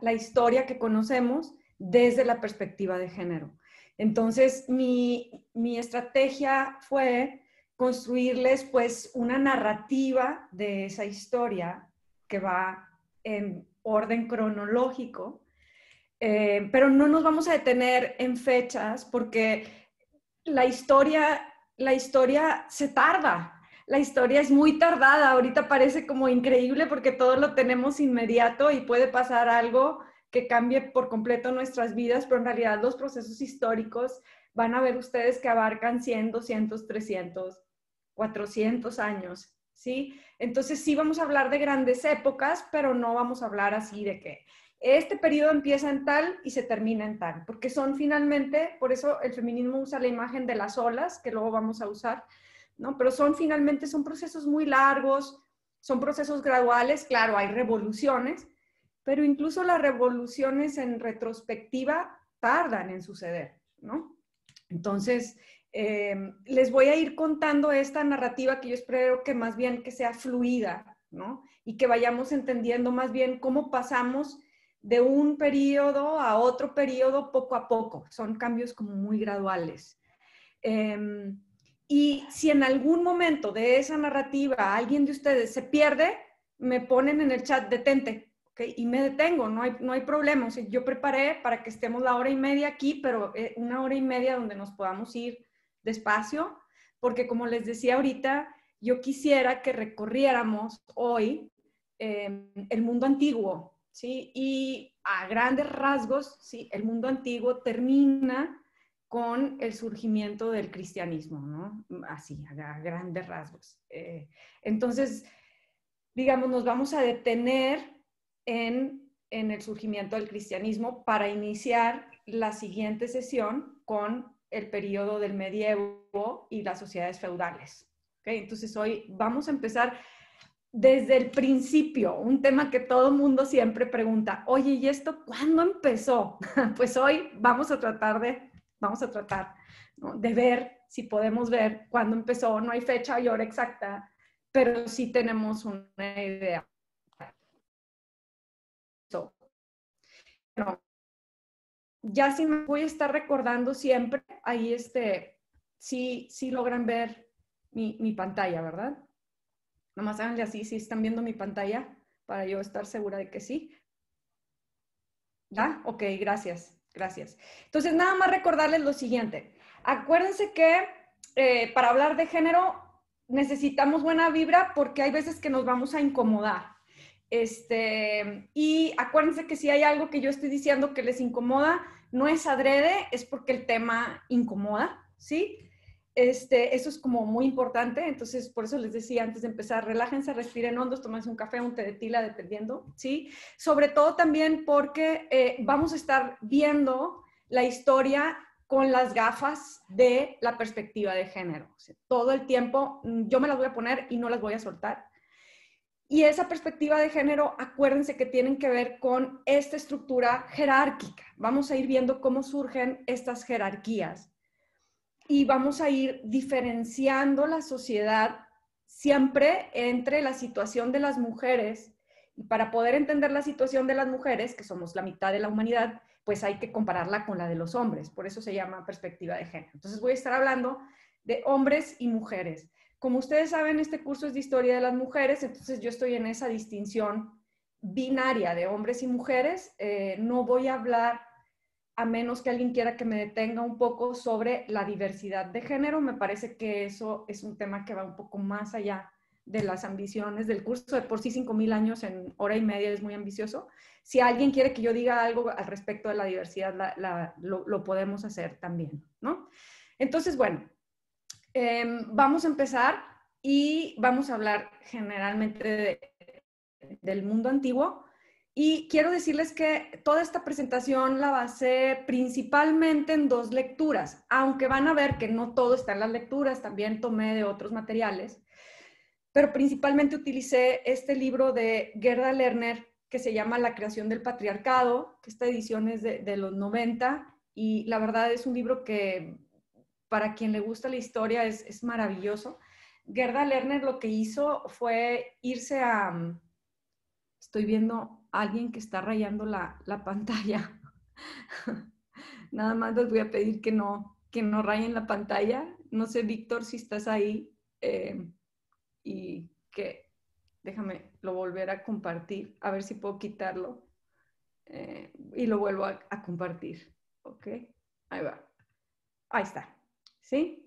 la historia que conocemos desde la perspectiva de género. Entonces, mi, mi estrategia fue construirles pues una narrativa de esa historia que va en orden cronológico, eh, pero no nos vamos a detener en fechas porque la historia, la historia se tarda, la historia es muy tardada, ahorita parece como increíble porque todo lo tenemos inmediato y puede pasar algo que cambie por completo nuestras vidas, pero en realidad los procesos históricos van a ver ustedes que abarcan 100, 200, 300, 400 años, ¿sí? Entonces sí vamos a hablar de grandes épocas, pero no vamos a hablar así de que este periodo empieza en tal y se termina en tal, porque son finalmente, por eso el feminismo usa la imagen de las olas, que luego vamos a usar, ¿no? Pero son finalmente, son procesos muy largos, son procesos graduales, claro, hay revoluciones, pero incluso las revoluciones en retrospectiva tardan en suceder, ¿no? Entonces, Em, les voy a ir contando esta narrativa que yo espero que más bien que sea fluida, ¿no? Y que vayamos entendiendo más bien cómo pasamos de un periodo a otro periodo poco a poco. Son cambios como muy graduales. Em, y si en algún momento de esa narrativa alguien de ustedes se pierde, me ponen en el chat detente, ¿ok? Y me detengo, no hay, no hay problema. yo preparé para que estemos la hora y media aquí, pero eh, una hora y media donde nos podamos ir despacio, porque como les decía ahorita, yo quisiera que recorriéramos hoy em, el mundo antiguo, ¿sí? Y a grandes rasgos, ¿sí? El mundo antiguo termina con el surgimiento del cristianismo, ¿no? Así, a grandes rasgos. Eh, entonces, digamos, nos vamos a detener en, en el surgimiento del cristianismo para iniciar la siguiente sesión con el periodo del medievo y las sociedades feudales. ¿okay? Entonces hoy vamos a empezar desde el principio, un tema que todo el mundo siempre pregunta, oye, ¿y esto cuándo empezó? pues hoy vamos a tratar de, vamos a tratar de ver si podemos ver cuándo empezó. No hay fecha y hora exacta, pero sí tenemos una idea. Ya sí me voy a estar recordando siempre, ahí este, sí, sí logran ver mi, mi pantalla, ¿verdad? Nomás háganle así, si están viendo mi pantalla, para yo estar segura de que sí. ¿Ya? Ok, gracias, gracias. Entonces, nada más recordarles lo siguiente. Acuérdense que eh, para hablar de género necesitamos buena vibra porque hay veces que nos vamos a incomodar. Este, y acuérdense que si hay algo que yo estoy diciendo que les incomoda, no es adrede, es porque el tema incomoda, ¿sí? Este, eso es como muy importante, entonces por eso les decía antes de empezar, relájense, respiren hondos, tómense un café, un té de tila, dependiendo, ¿sí? Sobre todo también porque eh, vamos a estar viendo la historia con las gafas de la perspectiva de género. todo el tiempo mm, yo me las voy a poner y no las voy a soltar. Y esa perspectiva de género, acuérdense que tienen que ver con esta estructura jerárquica. Vamos a ir viendo cómo surgen estas jerarquías y vamos a ir diferenciando la sociedad siempre entre la situación de las mujeres. Y para poder entender la situación de las mujeres, que somos la mitad de la humanidad, pues hay que compararla con la de los hombres. Por eso se llama perspectiva de género. Entonces voy a estar hablando de hombres y mujeres. Como ustedes saben, este curso es de historia de las mujeres, entonces yo estoy en esa distinción binaria de hombres y mujeres. Eh, no voy a hablar a menos que alguien quiera que me detenga un poco sobre la diversidad de género. Me parece que eso es un tema que va un poco más allá de las ambiciones del curso. De por sí, 5.000 años en hora y media es muy ambicioso. Si alguien quiere que yo diga algo al respecto de la diversidad, lo, podemos hacer también, ¿no? Entonces, bueno, Em, vamos a empezar y vamos a hablar generalmente del mundo antiguo. Y quiero decirles que toda esta presentación la basé principalmente en dos lecturas, aunque van a ver que no todo está en las lecturas, también tomé de otros materiales, pero principalmente utilicé este libro de Gerda Lerner que se llama La creación del patriarcado, que esta edición es de, de los 90 y la verdad es un libro que para quien le gusta la historia es, maravilloso. Gerda Lerner lo que hizo fue irse a, estoy viendo, alguien que está rayando la, pantalla. Nada más les voy a pedir que no, que no rayen la pantalla. No sé, Víctor, si estás ahí eh, y que déjame lo volver a compartir, a ver si puedo quitarlo eh, y lo vuelvo a, a compartir. ¿Ok? Ahí va. Ahí está. ¿Sí?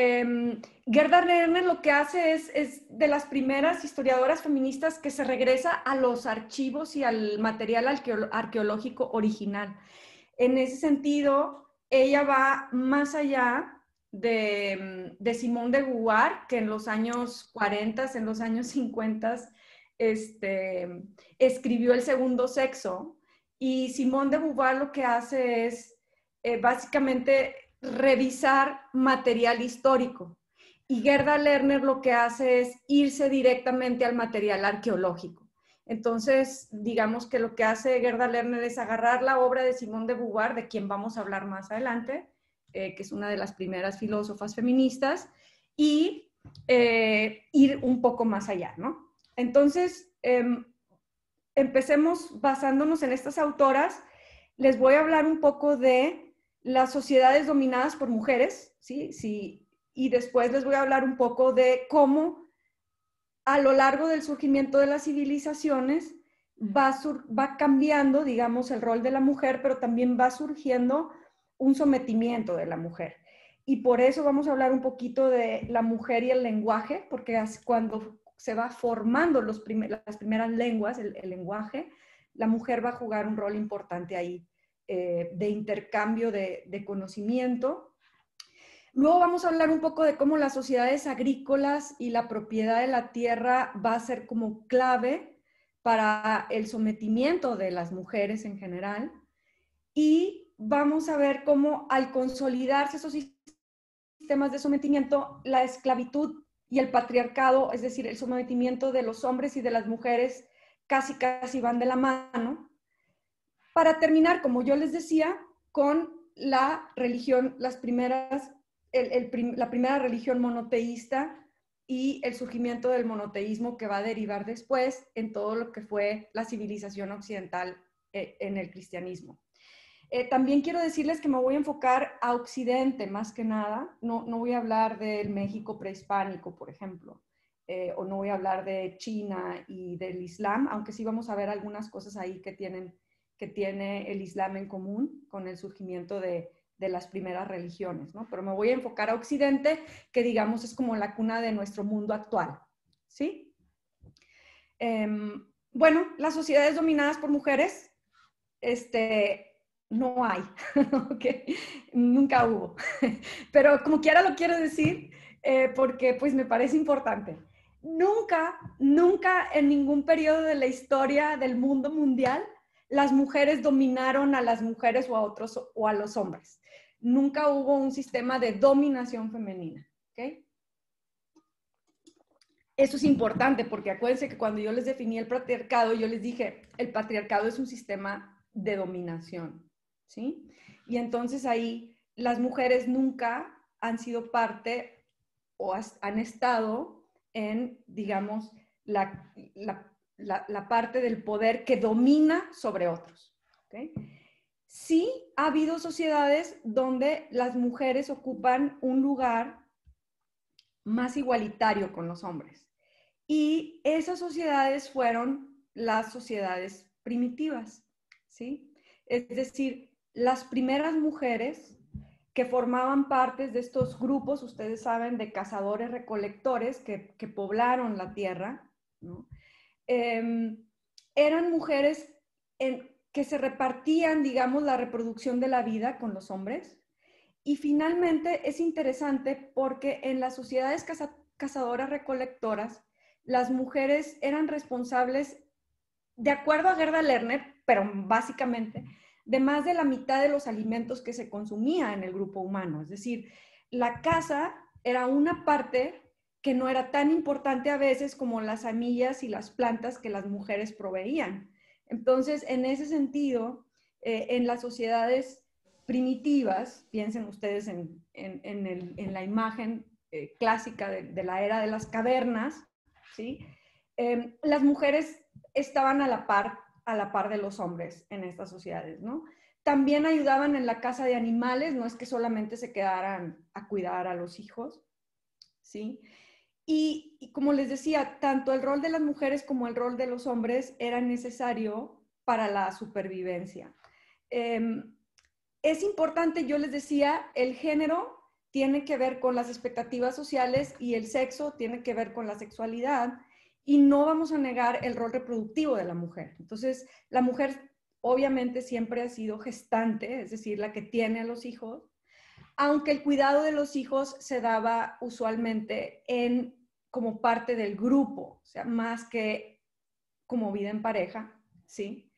Eh, Gerda Lerner lo que hace es, es, de las primeras historiadoras feministas que se regresa a los archivos y al material arqueológico original. En ese sentido, ella va más allá de, de Simón de Beauvoir, que en los años 40, en los años 50, este, escribió El segundo sexo. Y Simón de Beauvoir lo que hace es eh, básicamente revisar material histórico. Y Gerda Lerner lo que hace es irse directamente al material arqueológico. Entonces, digamos que lo que hace Gerda Lerner es agarrar la obra de Simón de Beauvoir, de quien vamos a hablar más adelante, eh, que es una de las primeras filósofas feministas, y eh, ir un poco más allá, ¿no? Entonces, em, empecemos basándonos en estas autoras. Les voy a hablar un poco de las sociedades dominadas por mujeres, ¿sí? sí y después les voy a hablar un poco de cómo a lo largo del surgimiento de las civilizaciones va, va cambiando, digamos, el rol de la mujer, pero también va surgiendo un sometimiento de la mujer. Y por eso vamos a hablar un poquito de la mujer y el lenguaje, porque cuando se va formando los las primeras lenguas, el, el lenguaje, la mujer va a jugar un rol importante ahí. Eh, de intercambio de, conocimiento. Luego vamos a hablar un poco de cómo las sociedades agrícolas y la propiedad de la tierra va a ser como clave para el sometimiento de las mujeres en general. Y vamos a ver cómo al consolidarse esos sistemas de sometimiento, la esclavitud y el patriarcado, es decir, el sometimiento de los hombres y de las mujeres, casi casi van de la mano para terminar, como yo les decía, con la religión, las primeras, la primera religión monoteísta y el surgimiento del monoteísmo que va a derivar después en todo lo que fue la civilización occidental eh, en el cristianismo. Eh, también quiero decirles que me voy a enfocar a Occidente más que nada. No, no voy a hablar del México prehispánico, por ejemplo, eh, o no voy a hablar de China y del Islam, aunque sí vamos a ver algunas cosas ahí que tienen que tiene el Islam en común con el surgimiento de, las primeras religiones, ¿no? Pero me voy a enfocar a Occidente, que digamos es como la cuna de nuestro mundo actual, ¿sí? Em, bueno, las sociedades dominadas por mujeres, este, no hay, ¿ok? Nunca hubo. Pero como quiera lo quiero decir, eh, porque pues me parece importante. Nunca, nunca en ningún periodo de la historia del mundo mundial las mujeres dominaron a las mujeres o a otros o a los hombres. Nunca hubo un sistema de dominación femenina. Eso es importante porque acuérdense que cuando yo les definí el patriarcado, yo les dije, el patriarcado es un sistema de dominación. ¿sí? Y entonces ahí las mujeres nunca han sido parte o han estado en, digamos, la la, parte del poder que domina sobre otros. Sí ha habido sociedades donde las mujeres ocupan un lugar más igualitario con los hombres. Y esas sociedades fueron las sociedades primitivas, ¿sí? Es decir, las primeras mujeres que formaban parte de estos grupos, ustedes saben, de cazadores recolectores que, que poblaron la tierra, ¿no? Em, eran mujeres que se repartían, digamos, la reproducción de la vida con los hombres. Y finalmente es interesante porque en las sociedades cazadoras recolectoras, las mujeres eran responsables, de acuerdo a Gerda Lerner, pero básicamente, de más de la mitad de los alimentos que se consumía en el grupo humano. Es decir, la caza era una parte que no era tan importante a veces como las semillas y las plantas que las mujeres proveían. Entonces, en ese sentido, eh, en las sociedades primitivas, piensen ustedes en, la imagen eh, clásica de, la era de las cavernas, ¿sí? Em, las mujeres estaban a la par a la par de los hombres en estas sociedades, ¿no? También ayudaban en la casa de animales, no es que solamente se quedaran a cuidar a los hijos, ¿sí? Y, como les decía, tanto el rol de las mujeres como el rol de los hombres era necesario para la supervivencia. Em, es importante, yo les decía, el género tiene que ver con las expectativas sociales y el sexo tiene que ver con la sexualidad y no vamos a negar el rol reproductivo de la mujer. Entonces, la mujer obviamente siempre ha sido gestante, es decir, la que tiene a los hijos, aunque el cuidado de los hijos se daba usualmente en como parte del grupo, o sea, más que como vida en pareja, ¿sí?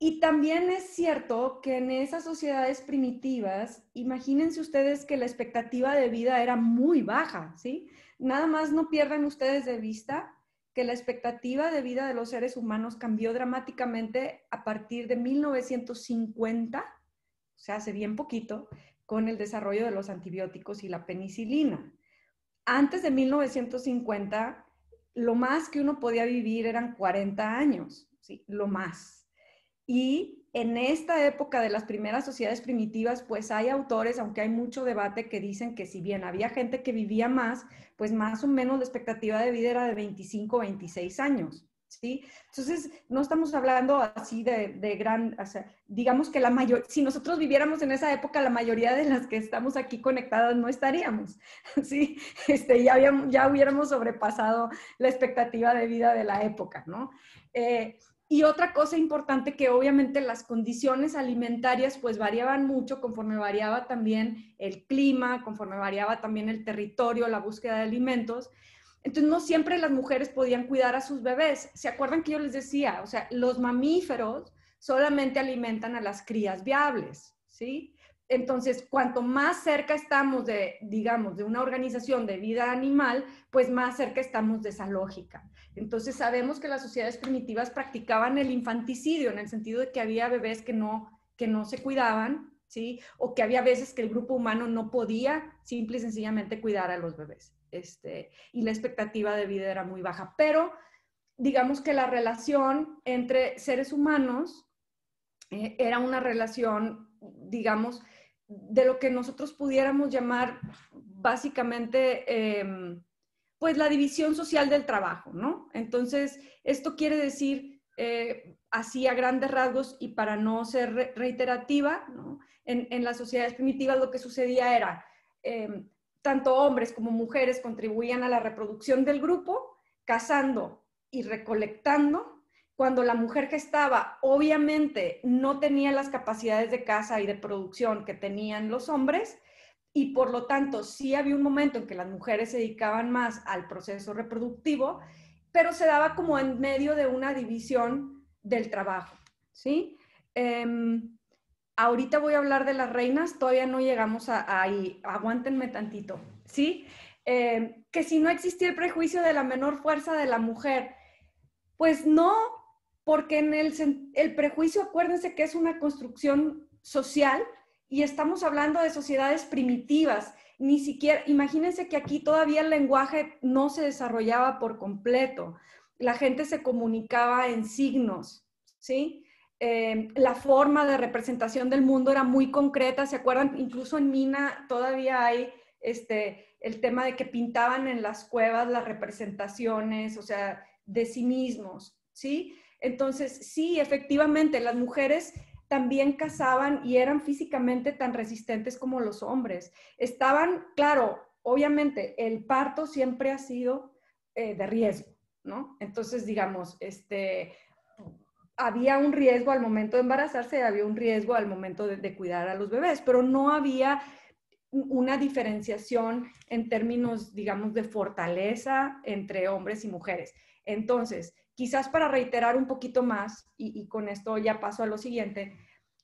Y también es cierto que en esas sociedades primitivas, imagínense ustedes que la expectativa de vida era muy baja, ¿sí? Nada más no pierdan ustedes de vista que la expectativa de vida de los seres humanos cambió dramáticamente a partir de 1950, o sea, hace bien poquito, con el desarrollo de los antibióticos y la penicilina. Antes de 1950, lo más que uno podía vivir eran 40 años, ¿sí? Lo más. Y en esta época de las primeras sociedades primitivas, pues hay autores, aunque hay mucho debate, que dicen que si bien había gente que vivía más, pues más o menos la expectativa de vida era de 25, 26 años. ¿Sí? Entonces, no estamos hablando así de, gran, o sea, digamos que la mayor, si nosotros viviéramos en esa época, la mayoría de las que estamos aquí conectadas no estaríamos, ¿sí? Este, ya, habíamos, ya hubiéramos sobrepasado la expectativa de vida de la época, ¿no? Eh, y otra cosa importante que obviamente las condiciones alimentarias pues variaban mucho conforme variaba también el clima, conforme variaba también el territorio, la búsqueda de alimentos. Entonces no siempre las mujeres podían cuidar a sus bebés. ¿Se acuerdan que yo les decía? O sea, los mamíferos solamente alimentan a las crías viables, ¿sí? Entonces, cuanto más cerca estamos de, digamos, de una organización de vida animal, pues más cerca estamos de esa lógica. Entonces, sabemos que las sociedades primitivas practicaban el infanticidio en el sentido de que había bebés que no, que no se cuidaban, ¿sí? O que había veces que el grupo humano no podía simple y sencillamente cuidar a los bebés. Este, y la expectativa de vida era muy baja. Pero digamos que la relación entre seres humanos eh, era una relación, digamos, de lo que nosotros pudiéramos llamar básicamente, em, pues la división social del trabajo, ¿no? Entonces, esto quiere decir, eh, así a grandes rasgos y para no ser reiterativa, ¿no? En, en, las sociedades primitivas lo que sucedía era, em, tanto hombres como mujeres contribuían a la reproducción del grupo, cazando y recolectando cuando la mujer que estaba obviamente no tenía las capacidades de casa y de producción que tenían los hombres y por lo tanto sí había un momento en que las mujeres se dedicaban más al proceso reproductivo, pero se daba como en medio de una división del trabajo, ¿sí? Em, ahorita voy a hablar de las reinas, todavía no llegamos a, ahí, aguántenme tantito, ¿sí? Em, que si no existía el prejuicio de la menor fuerza de la mujer, pues no, porque en el, el prejuicio, acuérdense que es una construcción social y estamos hablando de sociedades primitivas. Ni siquiera, imagínense que aquí todavía el lenguaje no se desarrollaba por completo. La gente se comunicaba en signos, ¿sí? Eh, la forma de representación del mundo era muy concreta. ¿Se acuerdan? Incluso en Mina todavía hay este, el tema de que pintaban en las cuevas las representaciones, o sea, de sí mismos, ¿sí? Entonces, sí, efectivamente, las mujeres también cazaban y eran físicamente tan resistentes como los hombres. Estaban, claro, obviamente, el parto siempre ha sido eh, de riesgo, ¿no? Entonces, digamos, este, había un riesgo al momento de embarazarse, había un riesgo al momento de, cuidar a los bebés, pero no había una diferenciación en términos, digamos, de fortaleza entre hombres y mujeres. Entonces, quizás para reiterar un poquito más, y, con esto ya paso a lo siguiente,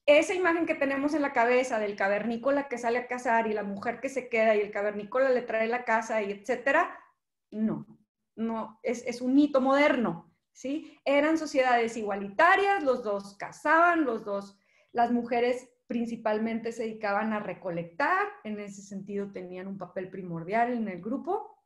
esa imagen que tenemos en la cabeza del cavernícola que sale a cazar y la mujer que se queda y el cavernícola le trae la casa y etcétera, no, no, es, es un mito moderno, ¿sí? Eran sociedades igualitarias, los dos cazaban, los dos, las mujeres principalmente se dedicaban a recolectar, en ese sentido tenían un papel primordial en el grupo.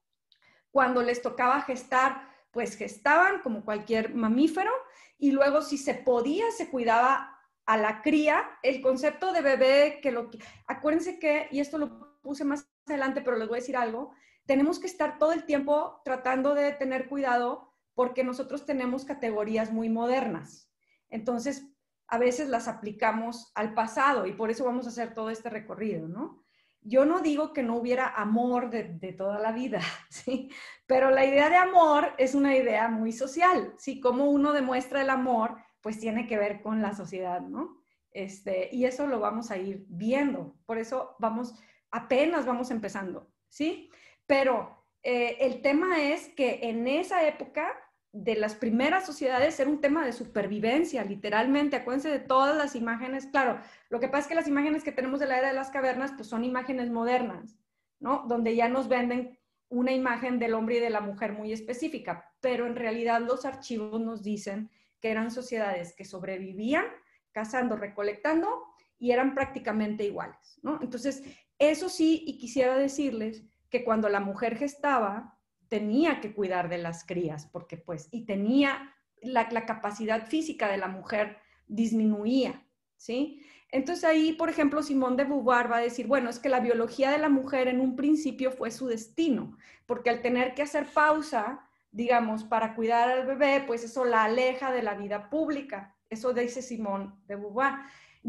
Cuando les tocaba gestar, pues gestaban como cualquier mamífero y luego si se podía, se cuidaba a la cría, el concepto de bebé, que lo acuérdense que, y esto lo puse más adelante, pero les voy a decir algo, tenemos que estar todo el tiempo tratando de tener cuidado porque nosotros tenemos categorías muy modernas. Entonces, a veces las aplicamos al pasado y por eso vamos a hacer todo este recorrido, ¿no? Yo no digo que no hubiera amor de, toda la vida, ¿sí? Pero la idea de amor es una idea muy social, ¿sí? Cómo uno demuestra el amor, pues tiene que ver con la sociedad, ¿no? Este, y eso lo vamos a ir viendo. Por eso vamos, apenas vamos empezando, ¿sí? Pero eh, el tema es que en esa época de las primeras sociedades era un tema de supervivencia, literalmente. Acuérdense de todas las imágenes. Claro, lo que pasa es que las imágenes que tenemos de la era de las cavernas, pues son imágenes modernas, ¿no? Donde ya nos venden una imagen del hombre y de la mujer muy específica, pero en realidad los archivos nos dicen que eran sociedades que sobrevivían cazando, recolectando y eran prácticamente iguales, ¿no? Entonces, eso sí, y quisiera decirles que cuando la mujer gestaba, tenía que cuidar de las crías, porque pues, y tenía la, capacidad física de la mujer disminuía, ¿sí? Entonces ahí, por ejemplo, Simón de Beauvoir va a decir, bueno, es que la biología de la mujer en un principio fue su destino, porque al tener que hacer pausa, digamos, para cuidar al bebé, pues eso la aleja de la vida pública. Eso dice Simón de Beauvoir.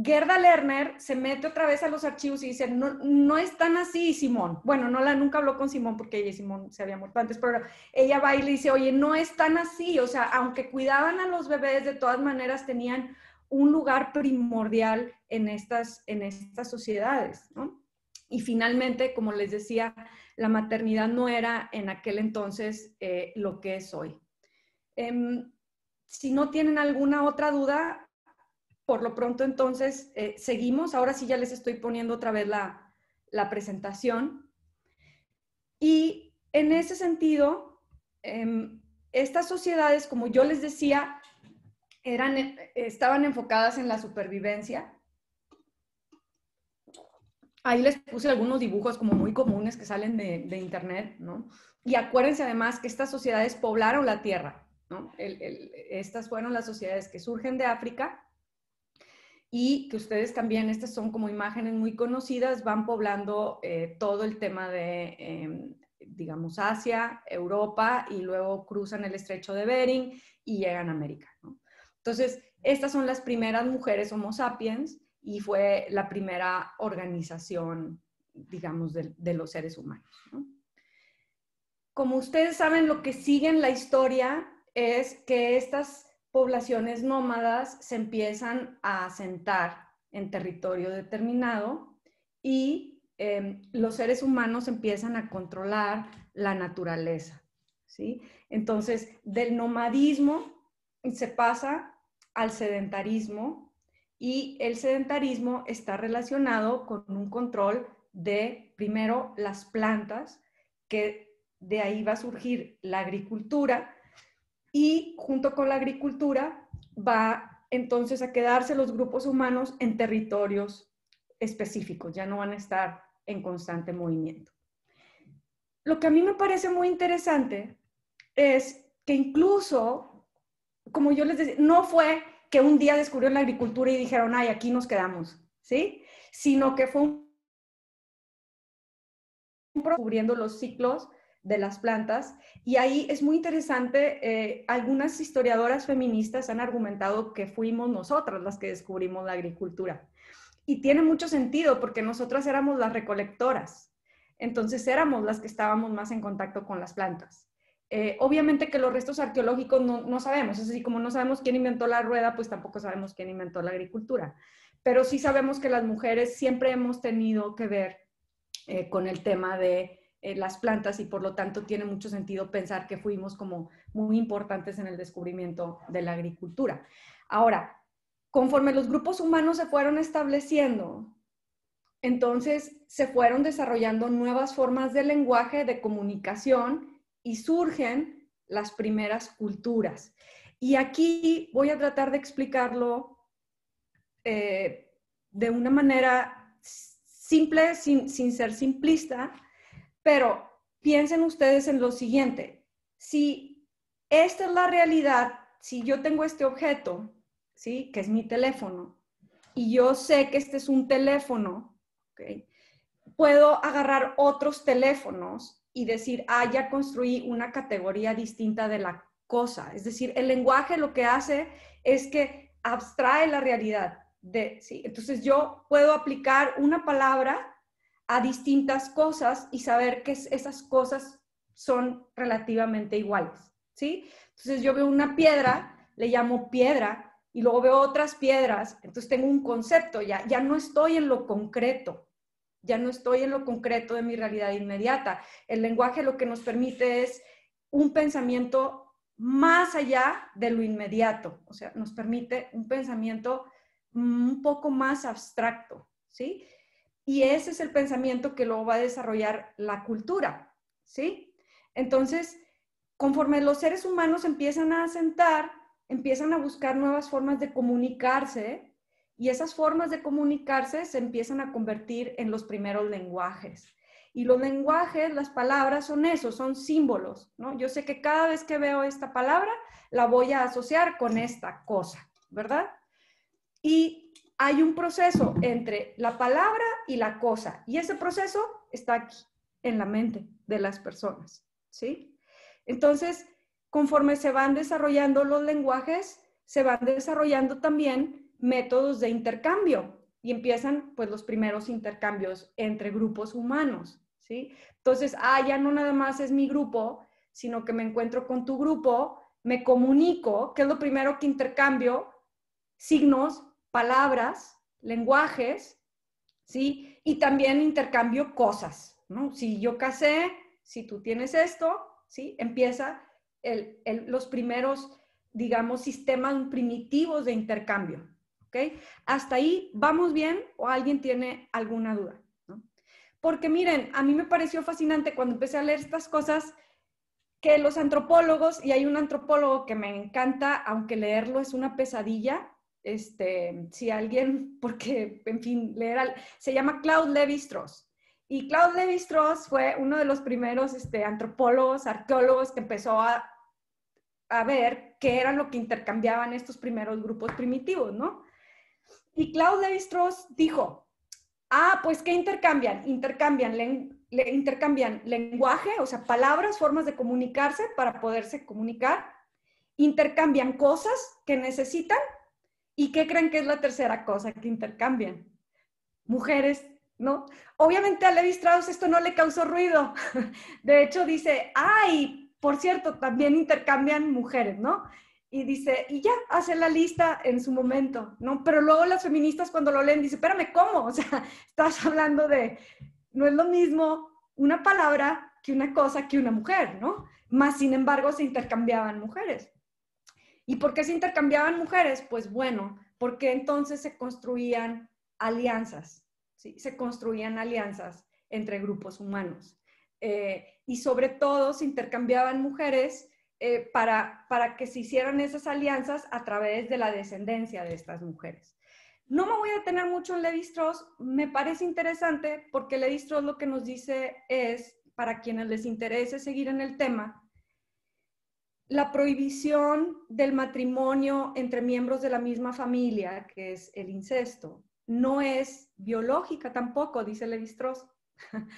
Gerda Lerner se mete otra vez a los archivos y dice, no, no es tan así, Simón. Bueno, no la, nunca habló con Simón porque ella y Simón se había muerto antes, pero ella va y le dice, oye, no es tan así. O sea, aunque cuidaban a los bebés, de todas maneras tenían un lugar primordial en estas, en estas sociedades, ¿no? Y finalmente, como les decía, la maternidad no era en aquel entonces eh, lo que es hoy. Em, si no tienen alguna otra duda, por lo pronto entonces eh, seguimos. Ahora sí ya les estoy poniendo otra vez la, presentación. Y en ese sentido, em, estas sociedades, como yo les decía, eran, eh, estaban enfocadas en la supervivencia. Ahí les puse algunos dibujos como muy comunes que salen de, internet, ¿no? Y acuérdense además que estas sociedades poblaron la tierra, ¿no? estas fueron las sociedades que surgen de África y que ustedes también, estas son como imágenes muy conocidas, van poblando eh, todo el tema de, em, digamos, Asia, Europa y luego cruzan el estrecho de Bering y llegan a América. Entonces, estas son las primeras mujeres Homo sapiens y fue la primera organización, digamos, de, los seres humanos. Como ustedes saben, lo que sigue en la historia es que estas poblaciones nómadas se empiezan a asentar en territorio determinado y em, los seres humanos empiezan a controlar la naturaleza. ¿sí? Entonces, del nomadismo se pasa al sedentarismo y el sedentarismo está relacionado con un control de, primero, las plantas, que de ahí va a surgir la agricultura, y junto con la agricultura va entonces a quedarse los grupos humanos en territorios específicos, ya no van a estar en constante movimiento. Lo que a mí me parece muy interesante es que incluso, como yo les decía, no fue que un día descubrieron la agricultura y dijeron, ay, aquí nos quedamos, ¿sí? Sino que fue un cubriendo los ciclos de las plantas. Y ahí es muy interesante, eh, algunas historiadoras feministas han argumentado que fuimos nosotras las que descubrimos la agricultura. Y tiene mucho sentido porque nosotras éramos las recolectoras. Entonces éramos las que estábamos más en contacto con las plantas. Eh, obviamente que los restos arqueológicos no, no, sabemos, es así como no sabemos quién inventó la rueda, pues tampoco sabemos quién inventó la agricultura. Pero sí sabemos que las mujeres siempre hemos tenido que ver eh, con el tema de eh, las plantas y por lo tanto tiene mucho sentido pensar que fuimos como muy importantes en el descubrimiento de la agricultura. Ahora, conforme los grupos humanos se fueron estableciendo, entonces se fueron desarrollando nuevas formas de lenguaje, de comunicación y surgen las primeras culturas. Y aquí voy a tratar de explicarlo eh, de una manera simple, sin, sin ser simplista, pero piensen ustedes en lo siguiente, si esta es la realidad si yo tengo este objeto, ¿sí? Que es mi teléfono, y yo sé que este es un teléfono, puedo agarrar otros teléfonos y decir, ah, ya construí una categoría distinta de la cosa. Es decir, el lenguaje lo que hace es que abstrae la realidad. De, ¿sí? Entonces yo puedo aplicar una palabra a distintas cosas y saber que esas cosas son relativamente iguales. ¿sí? Entonces yo veo una piedra, le llamo piedra, y luego veo otras piedras, entonces tengo un concepto, ya, ya no estoy en lo concreto, ya no estoy en lo concreto de mi realidad inmediata. El lenguaje lo que nos permite es un pensamiento más allá de lo inmediato, o sea, nos permite un pensamiento un poco más abstracto, ¿sí? Y ese es el pensamiento que luego va a desarrollar la cultura, ¿sí? Entonces, conforme los seres humanos empiezan a asentar, empiezan a buscar nuevas formas de comunicarse y esas formas de comunicarse se empiezan a convertir en los primeros lenguajes. Y los lenguajes, las palabras son eso, son símbolos, ¿no? Yo sé que cada vez que veo esta palabra, la voy a asociar con esta cosa, ¿verdad? Y hay un proceso entre la palabra y la cosa, y ese proceso está aquí, en la mente de las personas, ¿sí? Entonces, conforme se van desarrollando los lenguajes, se van desarrollando también métodos de intercambio y empiezan pues los primeros intercambios entre grupos humanos, ¿sí? Entonces, ah, ya no nada más es mi grupo, sino que me encuentro con tu grupo, me comunico, que es lo primero que intercambio, signos, palabras, lenguajes, ¿sí? Y también intercambio cosas, ¿no? Si yo casé, si tú tienes esto, ¿sí? Empieza los primeros, digamos, sistemas primitivos de intercambio. ¿Ok? ¿Hasta ahí vamos bien o alguien tiene alguna duda? Porque miren, a mí me pareció fascinante cuando empecé a leer estas cosas que los antropólogos, y hay un antropólogo que me encanta, aunque leerlo es una pesadilla, este, si alguien, porque, en fin, leer, se llama Claude Levi-Strauss. Y Claude Levi-Strauss fue uno de los primeros este, antropólogos, arqueólogos que empezó a ver qué era lo que intercambiaban estos primeros grupos primitivos, ¿no? Y Claude Lévi-Strauss dijo, ah, pues ¿qué intercambian? Intercambian, intercambian lenguaje, o sea, palabras, formas de comunicarse para poderse comunicar, intercambian cosas que necesitan y ¿qué creen que es la tercera cosa que intercambian? Mujeres, ¿no? Obviamente a Levi Strauss esto no le causó ruido. De hecho dice, ay, por cierto, también intercambian mujeres, ¿no? Y dice, y ya, hace la lista en su momento, ¿no? Pero luego las feministas cuando lo leen dicen, espérame, ¿cómo? O sea, estás hablando de, no es lo mismo una palabra que una cosa que una mujer, ¿no? Más sin embargo se intercambiaban mujeres. ¿Y por qué se intercambiaban mujeres? Pues bueno, porque entonces se construían alianzas. Se construían alianzas entre grupos humanos. Eh, y sobre todo se intercambiaban mujeres eh, para, para que se hicieran esas alianzas a través de la descendencia de estas mujeres. No me voy a detener mucho en Levi Strauss, me parece interesante porque Levi Strauss lo que nos dice es, para quienes les interese seguir en el tema, la prohibición del matrimonio entre miembros de la misma familia, que es el incesto, no es biológica tampoco, dice Levi Strauss.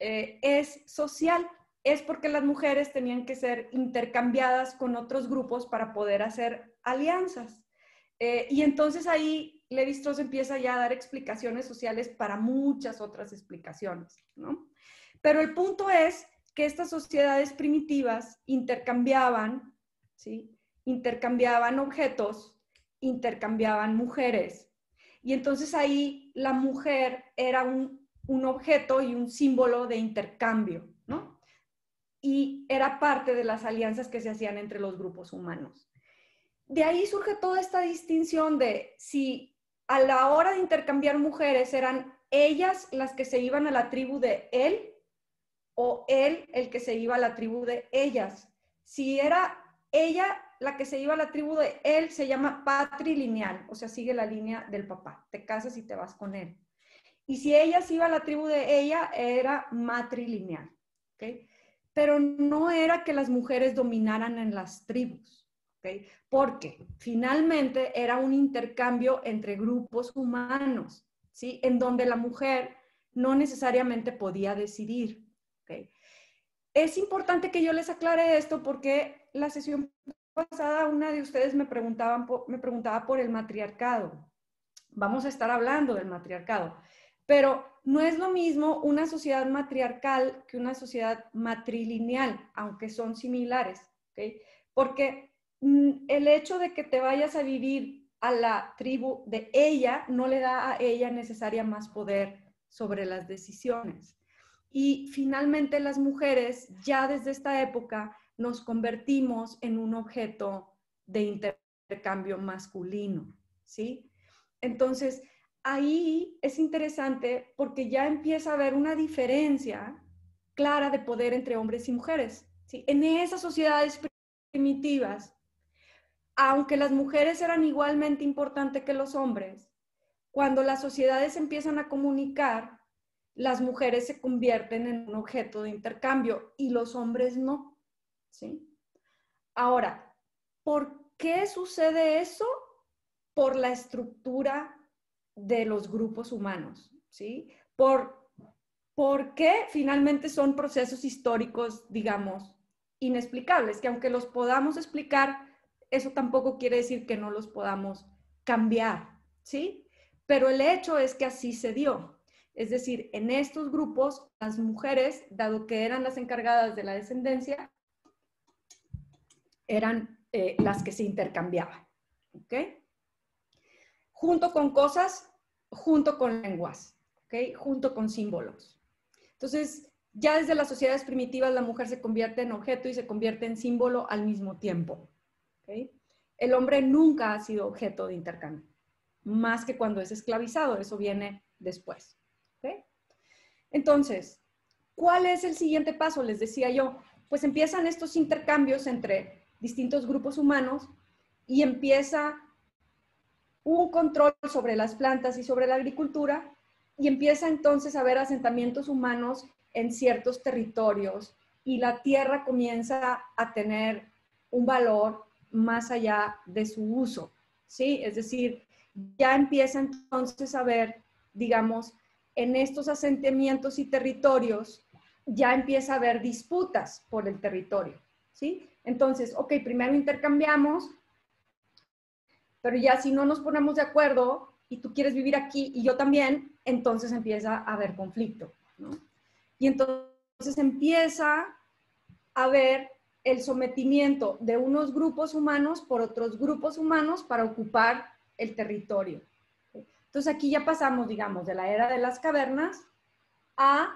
Eh, es social. Es porque las mujeres tenían que ser intercambiadas con otros grupos para poder hacer alianzas. Eh, y entonces ahí Levi Strauss empieza ya a dar explicaciones sociales para muchas otras explicaciones, ¿no? Pero el punto es que estas sociedades primitivas intercambiaban, ¿sí? Intercambiaban objetos, intercambiaban mujeres. Y entonces ahí la mujer era un un objeto y un símbolo de intercambio, ¿no? Y era parte de las alianzas que se hacían entre los grupos humanos. De ahí surge toda esta distinción de si a la hora de intercambiar mujeres eran ellas las que se iban a la tribu de él o él el que se iba a la tribu de ellas. Si era ella la que se iba a la tribu de él, se llama patrilineal, o sea, sigue la línea del papá. Te casas y te vas con él. Y si ella se iba a la tribu de ella, era matrilineal. ¿okay? Pero no era que las mujeres dominaran en las tribus. Porque finalmente era un intercambio entre grupos humanos, ¿sí? En donde la mujer no necesariamente podía decidir, Es importante que yo les aclare esto porque la sesión pasada una de ustedes me, preguntaban, me preguntaba por el matriarcado. Vamos a estar hablando del matriarcado, pero no es lo mismo una sociedad matriarcal que una sociedad matrilineal, aunque son similares, Porque mm, el hecho de que te vayas a vivir a la tribu de ella no le da a ella necesaria más poder sobre las decisiones. Y finalmente las mujeres ya desde esta época nos convertimos en un objeto de intercambio masculino, ¿sí? Entonces, ahí es interesante porque ya empieza a haber una diferencia clara de poder entre hombres y mujeres, ¿sí? En esas sociedades primitivas, aunque las mujeres eran igualmente importantes que los hombres, cuando las sociedades empiezan a comunicar, las mujeres se convierten en un objeto de intercambio y los hombres no. ¿sí? Ahora, ¿por qué sucede eso? Por la estructura de los grupos humanos, ¿sí? Por, ¿Por qué finalmente son procesos históricos, digamos, inexplicables? Que aunque los podamos explicar, eso tampoco quiere decir que no los podamos cambiar, ¿sí? Pero el hecho es que así se dio. Es decir, en estos grupos, las mujeres, dado que eran las encargadas de la descendencia, eran eh, las que se intercambiaban. ¿Ok? Junto con cosas, junto con lenguas, ¿ok? Junto con símbolos. Entonces, ya desde las sociedades primitivas la mujer se convierte en objeto y se convierte en símbolo al mismo tiempo. ¿ok? El hombre nunca ha sido objeto de intercambio, más que cuando es esclavizado, eso viene después. Entonces, ¿cuál es el siguiente paso? Les decía yo, pues empiezan estos intercambios entre distintos grupos humanos y empieza un control sobre las plantas y sobre la agricultura y empieza entonces a haber asentamientos humanos en ciertos territorios y la tierra comienza a tener un valor más allá de su uso, ¿sí? Es decir, ya empieza entonces a ver, digamos, en estos asentamientos y territorios, ya empieza a haber disputas por el territorio, ¿sí? Entonces, ok, primero intercambiamos, pero ya si no nos ponemos de acuerdo y tú quieres vivir aquí y yo también, entonces empieza a haber conflicto, ¿no? Y entonces empieza a haber el sometimiento de unos grupos humanos por otros grupos humanos para ocupar el territorio. Entonces aquí ya pasamos, digamos, de la era de las cavernas a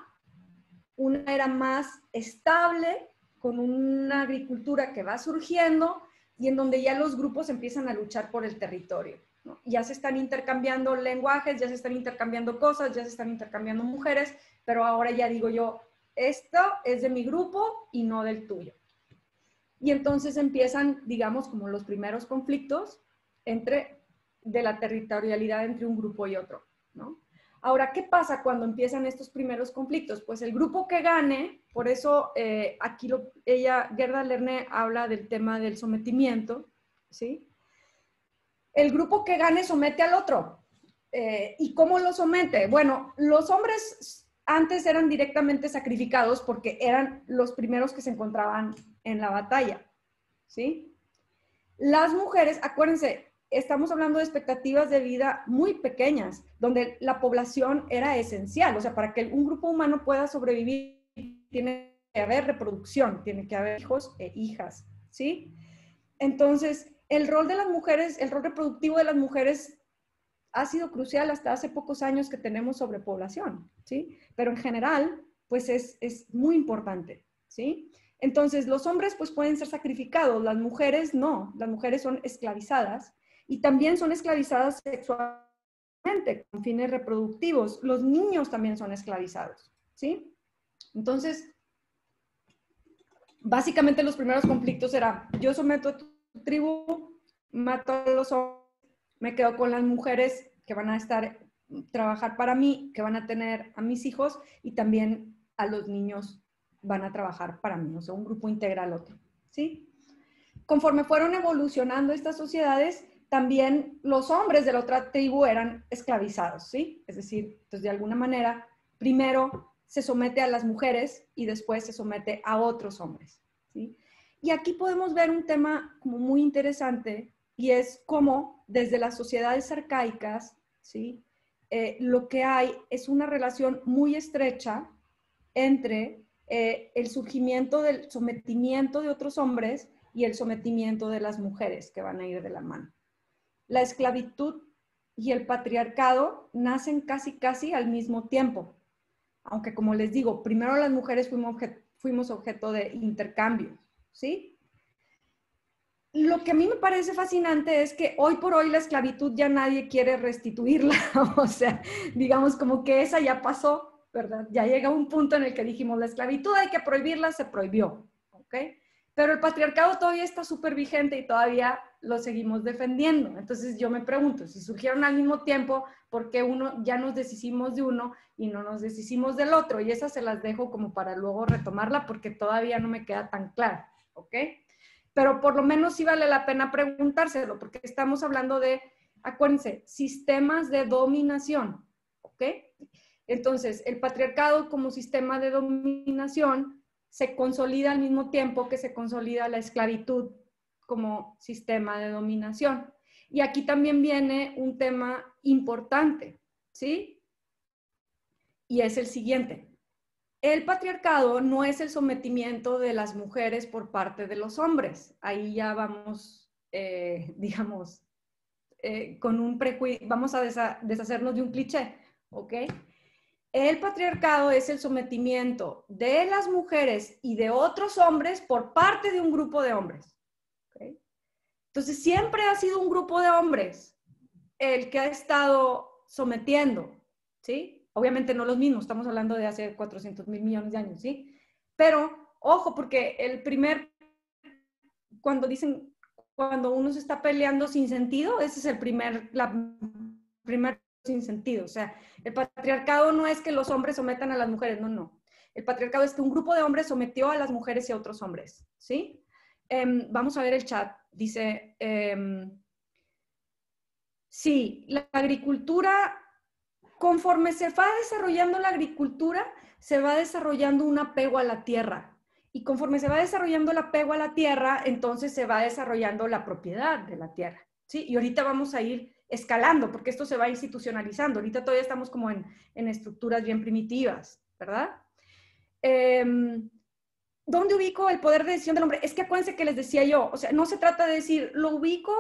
una era más estable con una agricultura que va surgiendo y en donde ya los grupos empiezan a luchar por el territorio. Ya se están intercambiando lenguajes, ya se están intercambiando cosas, ya se están intercambiando mujeres, pero ahora ya digo yo, esto es de mi grupo y no del tuyo. Y entonces empiezan, digamos, como los primeros conflictos entre, de la territorialidad entre un grupo y otro, ¿no? Ahora, ¿qué pasa cuando empiezan estos primeros conflictos? Pues el grupo que gane, por eso eh, aquí ella, Gerda Lerner, habla del tema del sometimiento, ¿sí? El grupo que gane somete al otro. Eh, ¿Y cómo lo somete? Bueno, los hombres antes eran directamente sacrificados porque eran los primeros que se encontraban en la batalla, ¿sí? Las mujeres, acuérdense, estamos hablando de expectativas de vida muy pequeñas, donde la población era esencial. O sea, para que un grupo humano pueda sobrevivir, tiene que haber reproducción, tiene que haber hijos e hijas, ¿sí? Entonces, el rol de las mujeres, el rol reproductivo de las mujeres ha sido crucial hasta hace pocos años que tenemos sobrepoblación, ¿sí? Pero en general, pues es, es muy importante, ¿sí? Entonces, los hombres pues pueden ser sacrificados, las mujeres no, las mujeres son esclavizadas y también son esclavizadas sexualmente con fines reproductivos. Los niños también son esclavizados, ¿sí? Entonces, básicamente los primeros conflictos eran, yo someto a tu tribu, mato a los hombres, me quedo con las mujeres que van a estar, trabajar para mí, que van a tener a mis hijos y también a los niños van a trabajar para mí, o sea, un grupo integral otro, ¿sí? conforme fueron evolucionando estas sociedades, también los hombres de la otra tribu eran esclavizados, ¿sí? Es decir, pues de alguna manera, primero se somete a las mujeres y después se somete a otros hombres, ¿sí? Y aquí podemos ver un tema muy interesante y es cómo desde las sociedades arcaicas, ¿sí? Eh, lo que hay es una relación muy estrecha entre eh, el surgimiento del sometimiento de otros hombres y el sometimiento de las mujeres que van a ir de la mano. La esclavitud y el patriarcado nacen casi, casi al mismo tiempo. Aunque como les digo, primero las mujeres fuimos, objeto de intercambio. ¿sí? Lo que a mí me parece fascinante es que hoy por hoy la esclavitud ya nadie quiere restituirla, o sea, digamos como que esa ya pasó, ¿verdad? Ya llega un punto en el que dijimos, la esclavitud hay que prohibirla, se prohibió, ¿ok? Pero el patriarcado todavía está súper vigente y todavía lo seguimos defendiendo. Entonces yo me pregunto, si surgieron al mismo tiempo, ¿por qué uno ya nos deshicimos de uno y no nos deshicimos del otro? Y esas se las dejo como para luego retomarla porque todavía no me queda tan claro. ¿ok? Pero por lo menos sí vale la pena preguntárselo, porque estamos hablando de, acuérdense, sistemas de dominación, ¿ok? Entonces, el patriarcado como sistema de dominación se consolida al mismo tiempo que se consolida la esclavitud como sistema de dominación. Y aquí también viene un tema importante, ¿sí? Y es el siguiente el patriarcado no es el sometimiento de las mujeres por parte de los hombres. Ahí ya vamos, eh, digamos, eh, con un prejuicio, vamos a deshacernos de un cliché, ¿ok? El patriarcado es el sometimiento de las mujeres y de otros hombres por parte de un grupo de hombres. ¿okay? Entonces, siempre ha sido un grupo de hombres el que ha estado sometiendo, ¿sí? Obviamente no los mismos, estamos hablando de hace 400 mil millones de años, ¿sí? Pero, ojo, porque el primer, cuando dicen, cuando uno se está peleando sin sentido, ese es el primer, la primer sin sentido. O sea, el patriarcado no es que los hombres sometan a las mujeres, no, no. El patriarcado es que un grupo de hombres sometió a las mujeres y a otros hombres, ¿sí? Em, vamos a ver el chat. Dice, em, sí, la agricultura conforme se va desarrollando la agricultura, se va desarrollando un apego a la tierra. Y conforme se va desarrollando el apego a la tierra, entonces se va desarrollando la propiedad de la tierra. ¿sí? Y ahorita vamos a ir escalando, porque esto se va institucionalizando. Ahorita todavía estamos como en, estructuras bien primitivas, ¿verdad? Em, ¿Dónde ubico el poder de decisión del hombre? Es que acuérdense que les decía yo, o sea, no se trata de decir, lo ubico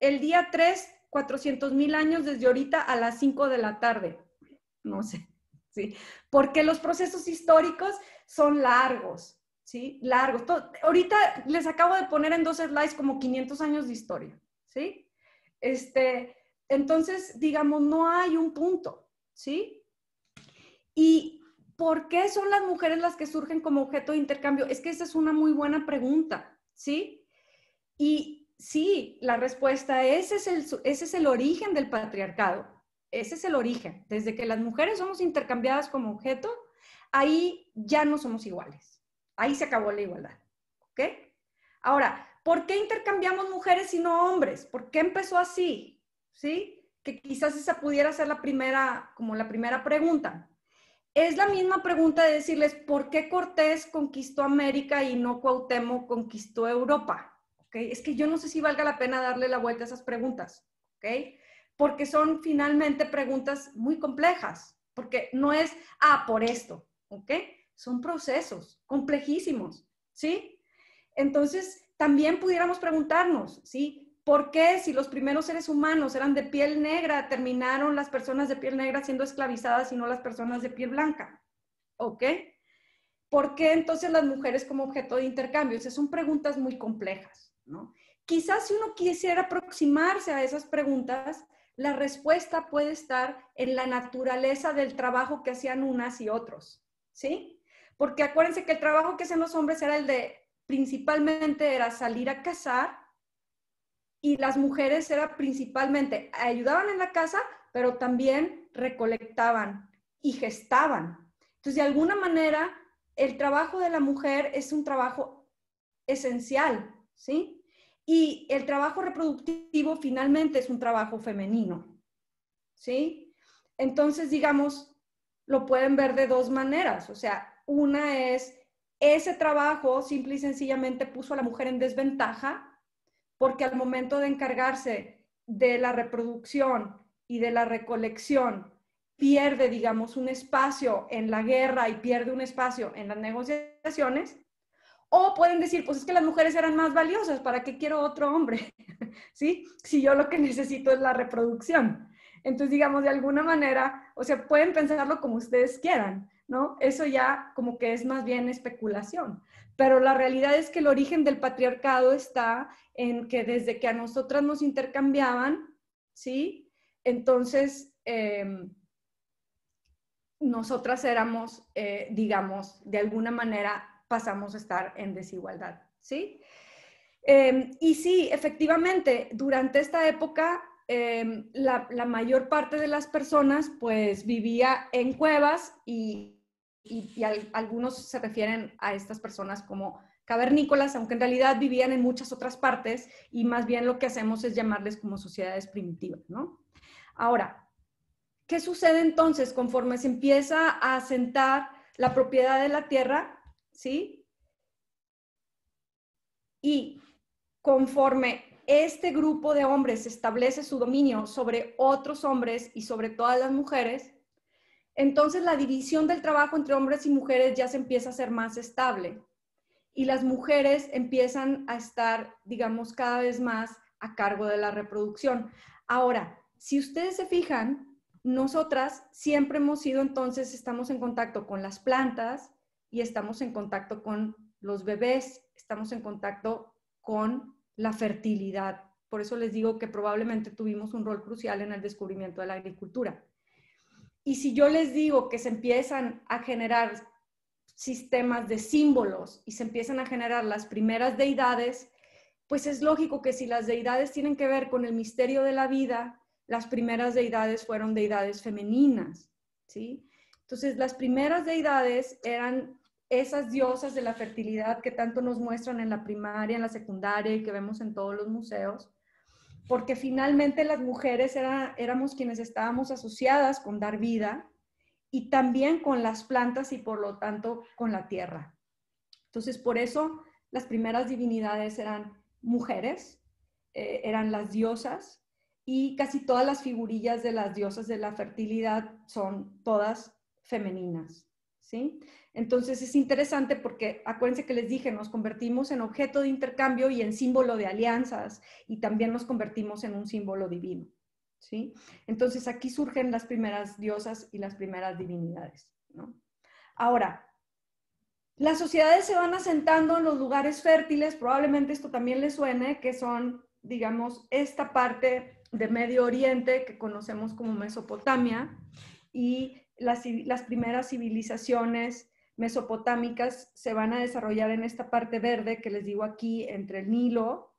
el día 3, 400 mil años desde ahorita a las 5 de la tarde no sé, ¿sí? Porque los procesos históricos son largos, ¿sí? Largos. ahorita les acabo de poner en dos slides como 500 años de historia, ¿sí? Este, entonces, digamos, no hay un punto, ¿sí? ¿Y por qué son las mujeres las que surgen como objeto de intercambio? Es que esa es una muy buena pregunta, ¿sí? Y sí, la respuesta, es el, ese es el origen del patriarcado ese es el origen. Desde que las mujeres somos intercambiadas como objeto, ahí ya no somos iguales. Ahí se acabó la igualdad. ¿Ok? Ahora, ¿por qué intercambiamos mujeres y no hombres? ¿Por qué empezó así? ¿Sí? Que quizás esa pudiera ser la primera, como la primera pregunta. Es la misma pregunta de decirles, ¿por qué Cortés conquistó América y no Cuauhtémoc conquistó Europa? ¿Ok? Es que yo no sé si valga la pena darle la vuelta a esas preguntas. ¿Ok? porque son finalmente preguntas muy complejas, porque no es, ah, por esto, ¿ok? Son procesos complejísimos, ¿sí? Entonces, también pudiéramos preguntarnos, ¿sí? ¿Por qué si los primeros seres humanos eran de piel negra, terminaron las personas de piel negra siendo esclavizadas y no las personas de piel blanca? ¿Ok? ¿Por qué entonces las mujeres como objeto de intercambio? Esas son preguntas muy complejas, ¿no? Quizás si uno quisiera aproximarse a esas preguntas, la respuesta puede estar en la naturaleza del trabajo que hacían unas y otros, ¿sí? Porque acuérdense que el trabajo que hacían los hombres era el de, principalmente era salir a cazar y las mujeres era principalmente, ayudaban en la casa, pero también recolectaban y gestaban. Entonces, de alguna manera, el trabajo de la mujer es un trabajo esencial, ¿sí? Y el trabajo reproductivo finalmente es un trabajo femenino, ¿sí? Entonces, digamos, lo pueden ver de dos maneras. O sea, una es, ese trabajo simple y sencillamente puso a la mujer en desventaja porque al momento de encargarse de la reproducción y de la recolección, pierde, digamos, un espacio en la guerra y pierde un espacio en las negociaciones. O pueden decir, pues es que las mujeres eran más valiosas, ¿para qué quiero otro hombre? ¿Sí? Si yo lo que necesito es la reproducción. Entonces, digamos, de alguna manera, o sea, pueden pensarlo como ustedes quieran, ¿no? Eso ya como que es más bien especulación. Pero la realidad es que el origen del patriarcado está en que desde que a nosotras nos intercambiaban, ¿sí? Entonces, em, nosotras éramos, eh, digamos, de alguna manera pasamos a estar en desigualdad, ¿sí? Em, y sí, efectivamente, durante esta época, em, la, mayor parte de las personas pues vivía en cuevas y, algunos se refieren a estas personas como cavernícolas, aunque en realidad vivían en muchas otras partes y más bien lo que hacemos es llamarles como sociedades primitivas, ¿no? Ahora, ¿qué sucede entonces conforme se empieza a asentar la propiedad de la tierra? ¿Sí? Y conforme este grupo de hombres establece su dominio sobre otros hombres y sobre todas las mujeres, entonces la división del trabajo entre hombres y mujeres ya se empieza a ser más estable y las mujeres empiezan a estar, digamos, cada vez más a cargo de la reproducción. Ahora, si ustedes se fijan, nosotras siempre hemos sido entonces, estamos en contacto con las plantas y estamos en contacto con los bebés, estamos en contacto con la fertilidad. Por eso les digo que probablemente tuvimos un rol crucial en el descubrimiento de la agricultura. Y si yo les digo que se empiezan a generar sistemas de símbolos y se empiezan a generar las primeras deidades, pues es lógico que si las deidades tienen que ver con el misterio de la vida, las primeras deidades fueron deidades femeninas, ¿sí? Entonces, las primeras deidades eran esas diosas de la fertilidad que tanto nos muestran en la primaria, en la secundaria y que vemos en todos los museos, porque finalmente las mujeres éramos quienes estábamos asociadas con dar vida y también con las plantas y por lo tanto con la tierra. Entonces, por eso las primeras divinidades eran mujeres, eh, eran las diosas y casi todas las figurillas de las diosas de la fertilidad son todas femeninas, Entonces es interesante porque acuérdense que les dije, nos convertimos en objeto de intercambio y en símbolo de alianzas y también nos convertimos en un símbolo divino. ¿sí? Entonces aquí surgen las primeras diosas y las primeras divinidades. Ahora, las sociedades se van asentando en los lugares fértiles, probablemente esto también les suene, que son, digamos, esta parte de Medio Oriente que conocemos como Mesopotamia y las, primeras civilizaciones mesopotámicas se van a desarrollar en esta parte verde que les digo aquí entre el Nilo,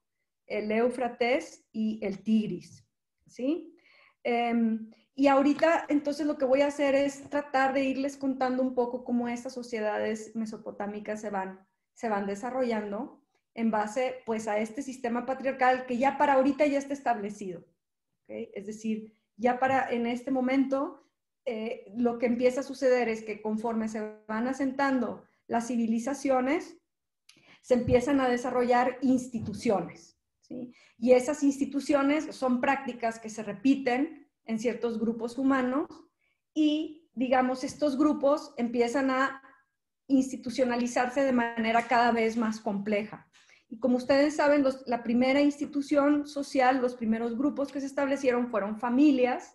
el Éufrates y el Tigris, ¿sí? Em, y ahorita entonces lo que voy a hacer es tratar de irles contando un poco cómo estas sociedades mesopotámicas se van, se van desarrollando en base pues a este sistema patriarcal que ya para ahorita ya está establecido. Es decir, ya para en este momento eh, lo que empieza a suceder es que conforme se van asentando las civilizaciones, se empiezan a desarrollar instituciones. Y esas instituciones son prácticas que se repiten en ciertos grupos humanos y, digamos, estos grupos empiezan a institucionalizarse de manera cada vez más compleja. Y como ustedes saben, la primera institución social, los primeros grupos que se establecieron fueron familias,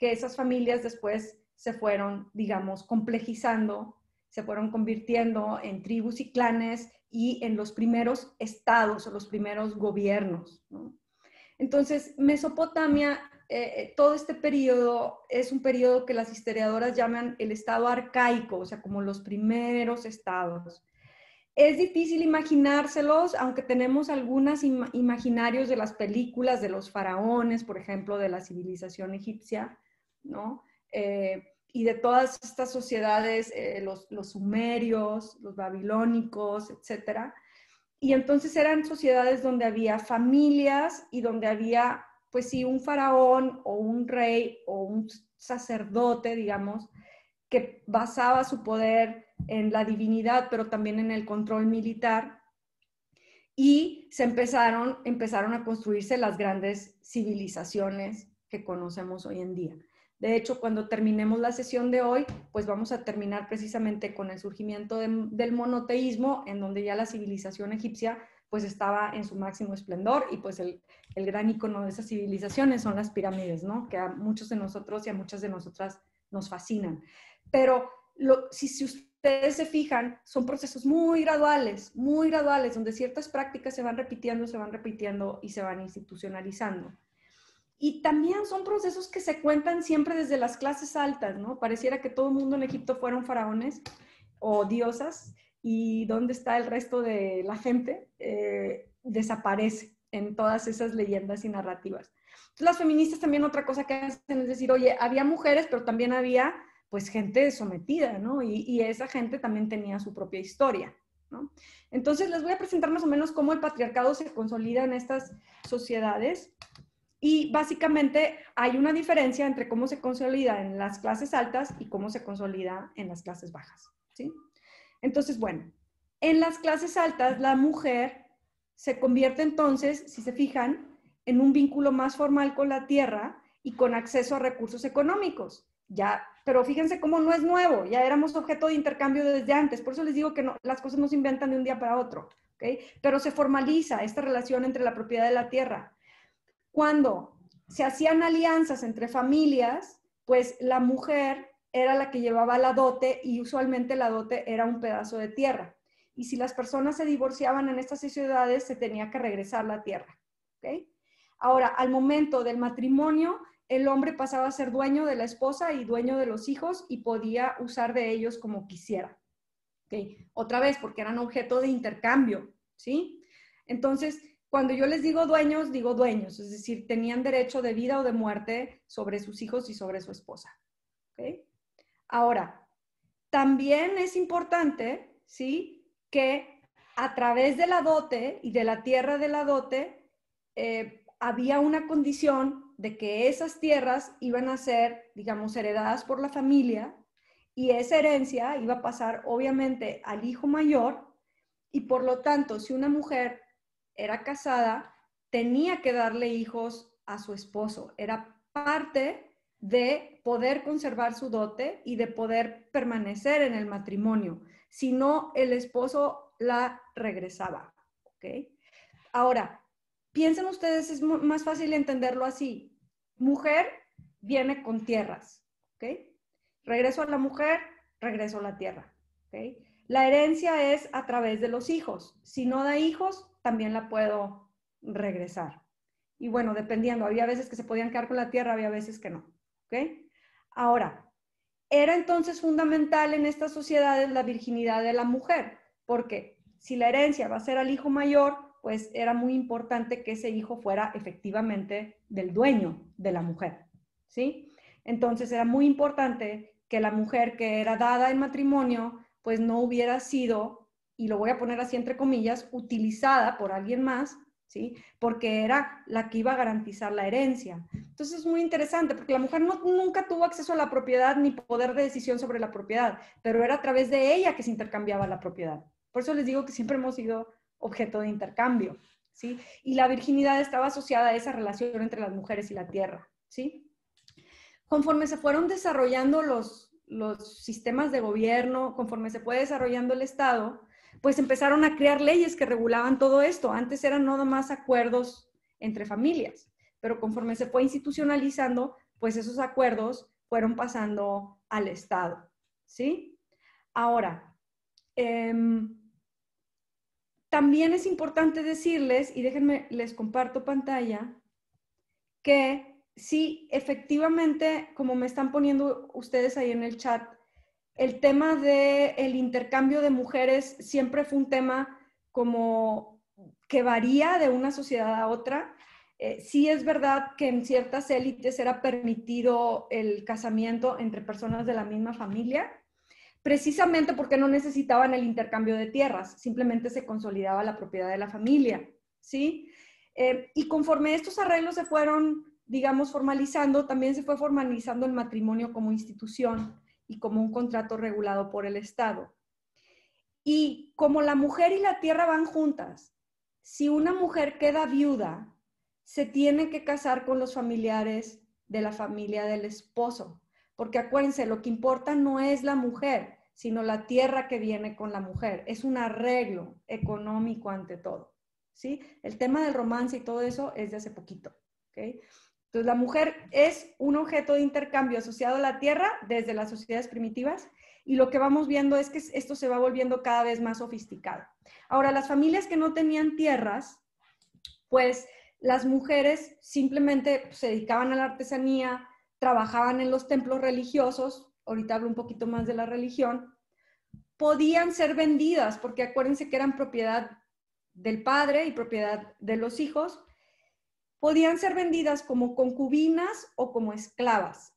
que esas familias después se fueron, digamos, complejizando, se fueron convirtiendo en tribus y clanes y en los primeros estados o los primeros gobiernos. Entonces, Mesopotamia, eh, eh, todo este periodo es un periodo que las historiadoras llaman el estado arcaico, o sea, como los primeros estados. Es difícil imaginárselos, aunque tenemos algunos imaginarios de las películas de los faraones, por ejemplo, de la civilización egipcia, ¿no? Eh, y de todas estas sociedades, eh, los, sumerios, los babilónicos, etcétera. y entonces eran sociedades donde había familias y donde había, pues sí, un faraón o un rey o un sacerdote, digamos, que basaba su poder en la divinidad, pero también en el control militar. Y se empezaron, empezaron a construirse las grandes civilizaciones que conocemos hoy en día. De hecho, cuando terminemos la sesión de hoy, pues vamos a terminar precisamente con el surgimiento del monoteísmo, en donde ya la civilización egipcia pues estaba en su máximo esplendor y pues el, gran icono de esas civilizaciones son las pirámides, ¿no? Que a muchos de nosotros y a muchas de nosotras nos fascinan. Pero si, si ustedes se fijan, son procesos muy graduales, muy graduales, donde ciertas prácticas se van repitiendo, se van repitiendo y se van institucionalizando. Y también son procesos que se cuentan siempre desde las clases altas, ¿no? Pareciera que todo el mundo en Egipto fueron faraones o diosas y dónde está el resto de la gente eh, desaparece en todas esas leyendas y narrativas. Entonces, las feministas también otra cosa que hacen es decir, oye, había mujeres, pero también había pues gente sometida, ¿no? Y, y esa gente también tenía su propia historia, ¿no? Entonces, les voy a presentar más o menos cómo el patriarcado se consolida en estas sociedades y básicamente hay una diferencia entre cómo se consolida en las clases altas y cómo se consolida en las clases bajas. ¿sí? Entonces, bueno, en las clases altas la mujer se convierte entonces, si se fijan, en un vínculo más formal con la tierra y con acceso a recursos económicos. Ya, pero fíjense cómo no es nuevo, ya éramos objeto de intercambio desde antes, por eso les digo que las cosas no se inventan de un día para otro, ¿ok? Pero se formaliza esta relación entre la propiedad de la tierra cuando se hacían alianzas entre familias, pues la mujer era la que llevaba la dote y usualmente la dote era un pedazo de tierra. Y si las personas se divorciaban en estas sociedades, se tenía que regresar la tierra. Ahora, al momento del matrimonio, el hombre pasaba a ser dueño de la esposa y dueño de los hijos y podía usar de ellos como quisiera. Otra vez, porque eran objeto de intercambio, ¿sí? Entonces, cuando yo les digo dueños, digo dueños, es decir, tenían derecho de vida o de muerte sobre sus hijos y sobre su esposa. Ahora, también es importante, ¿sí? Que a través de la dote y de la tierra de la dote, eh, había una condición de que esas tierras iban a ser, digamos, heredadas por la familia y esa herencia iba a pasar obviamente al hijo mayor y por lo tanto, si una mujer era casada, tenía que darle hijos a su esposo. Era parte de poder conservar su dote y de poder permanecer en el matrimonio. Si no, el esposo la regresaba. Ahora, piensen ustedes, es más fácil entenderlo así. Mujer viene con tierras. Regreso a la mujer, regreso a la tierra. La herencia es a través de los hijos. Si no da hijos, también la puedo regresar. Y bueno, dependiendo, había veces que se podían quedar con la tierra, había veces que no. ¿Ok? Ahora, era entonces fundamental en estas sociedades la virginidad de la mujer, porque si la herencia va a ser al hijo mayor, pues era muy importante que ese hijo fuera efectivamente del dueño de la mujer. ¿Sí? Entonces era muy importante que la mujer que era dada en matrimonio, pues no hubiera sido y lo voy a poner así entre comillas, utilizada por alguien más, ¿sí? Porque era la que iba a garantizar la herencia. Entonces es muy interesante porque la mujer no, nunca tuvo acceso a la propiedad ni poder de decisión sobre la propiedad, pero era a través de ella que se intercambiaba la propiedad. Por eso les digo que siempre hemos sido objeto de intercambio, ¿sí? Y la virginidad estaba asociada a esa relación entre las mujeres y la tierra, ¿sí? Conforme se fueron desarrollando los, los sistemas de gobierno, conforme se fue desarrollando el Estado, pues empezaron a crear leyes que regulaban todo esto. Antes eran nada más acuerdos entre familias, pero conforme se fue institucionalizando, pues esos acuerdos fueron pasando al Estado, ¿sí? Ahora, em, también es importante decirles, y déjenme, les comparto pantalla, que sí, efectivamente, como me están poniendo ustedes ahí en el chat, el tema del el intercambio de mujeres siempre fue un tema como que varía de una sociedad a otra. Eh, sí es verdad que en ciertas élites era permitido el casamiento entre personas de la misma familia, precisamente porque no necesitaban el intercambio de tierras, simplemente se consolidaba la propiedad de la familia, ¿sí? Eh, y conforme estos arreglos se fueron, digamos, formalizando, también se fue formalizando el matrimonio como institución y como un contrato regulado por el Estado. Y como la mujer y la tierra van juntas, si una mujer queda viuda, se tiene que casar con los familiares de la familia del esposo. Porque acuérdense, lo que importa no es la mujer, sino la tierra que viene con la mujer. Es un arreglo económico ante todo. ¿sí? El tema del romance y todo eso es de hace poquito. Entonces, la mujer es un objeto de intercambio asociado a la tierra desde las sociedades primitivas y lo que vamos viendo es que esto se va volviendo cada vez más sofisticado. Ahora, las familias que no tenían tierras, pues las mujeres simplemente se dedicaban a la artesanía, trabajaban en los templos religiosos, ahorita hablo un poquito más de la religión, podían ser vendidas, porque acuérdense que eran propiedad del padre y propiedad de los hijos, podían ser vendidas como concubinas o como esclavas.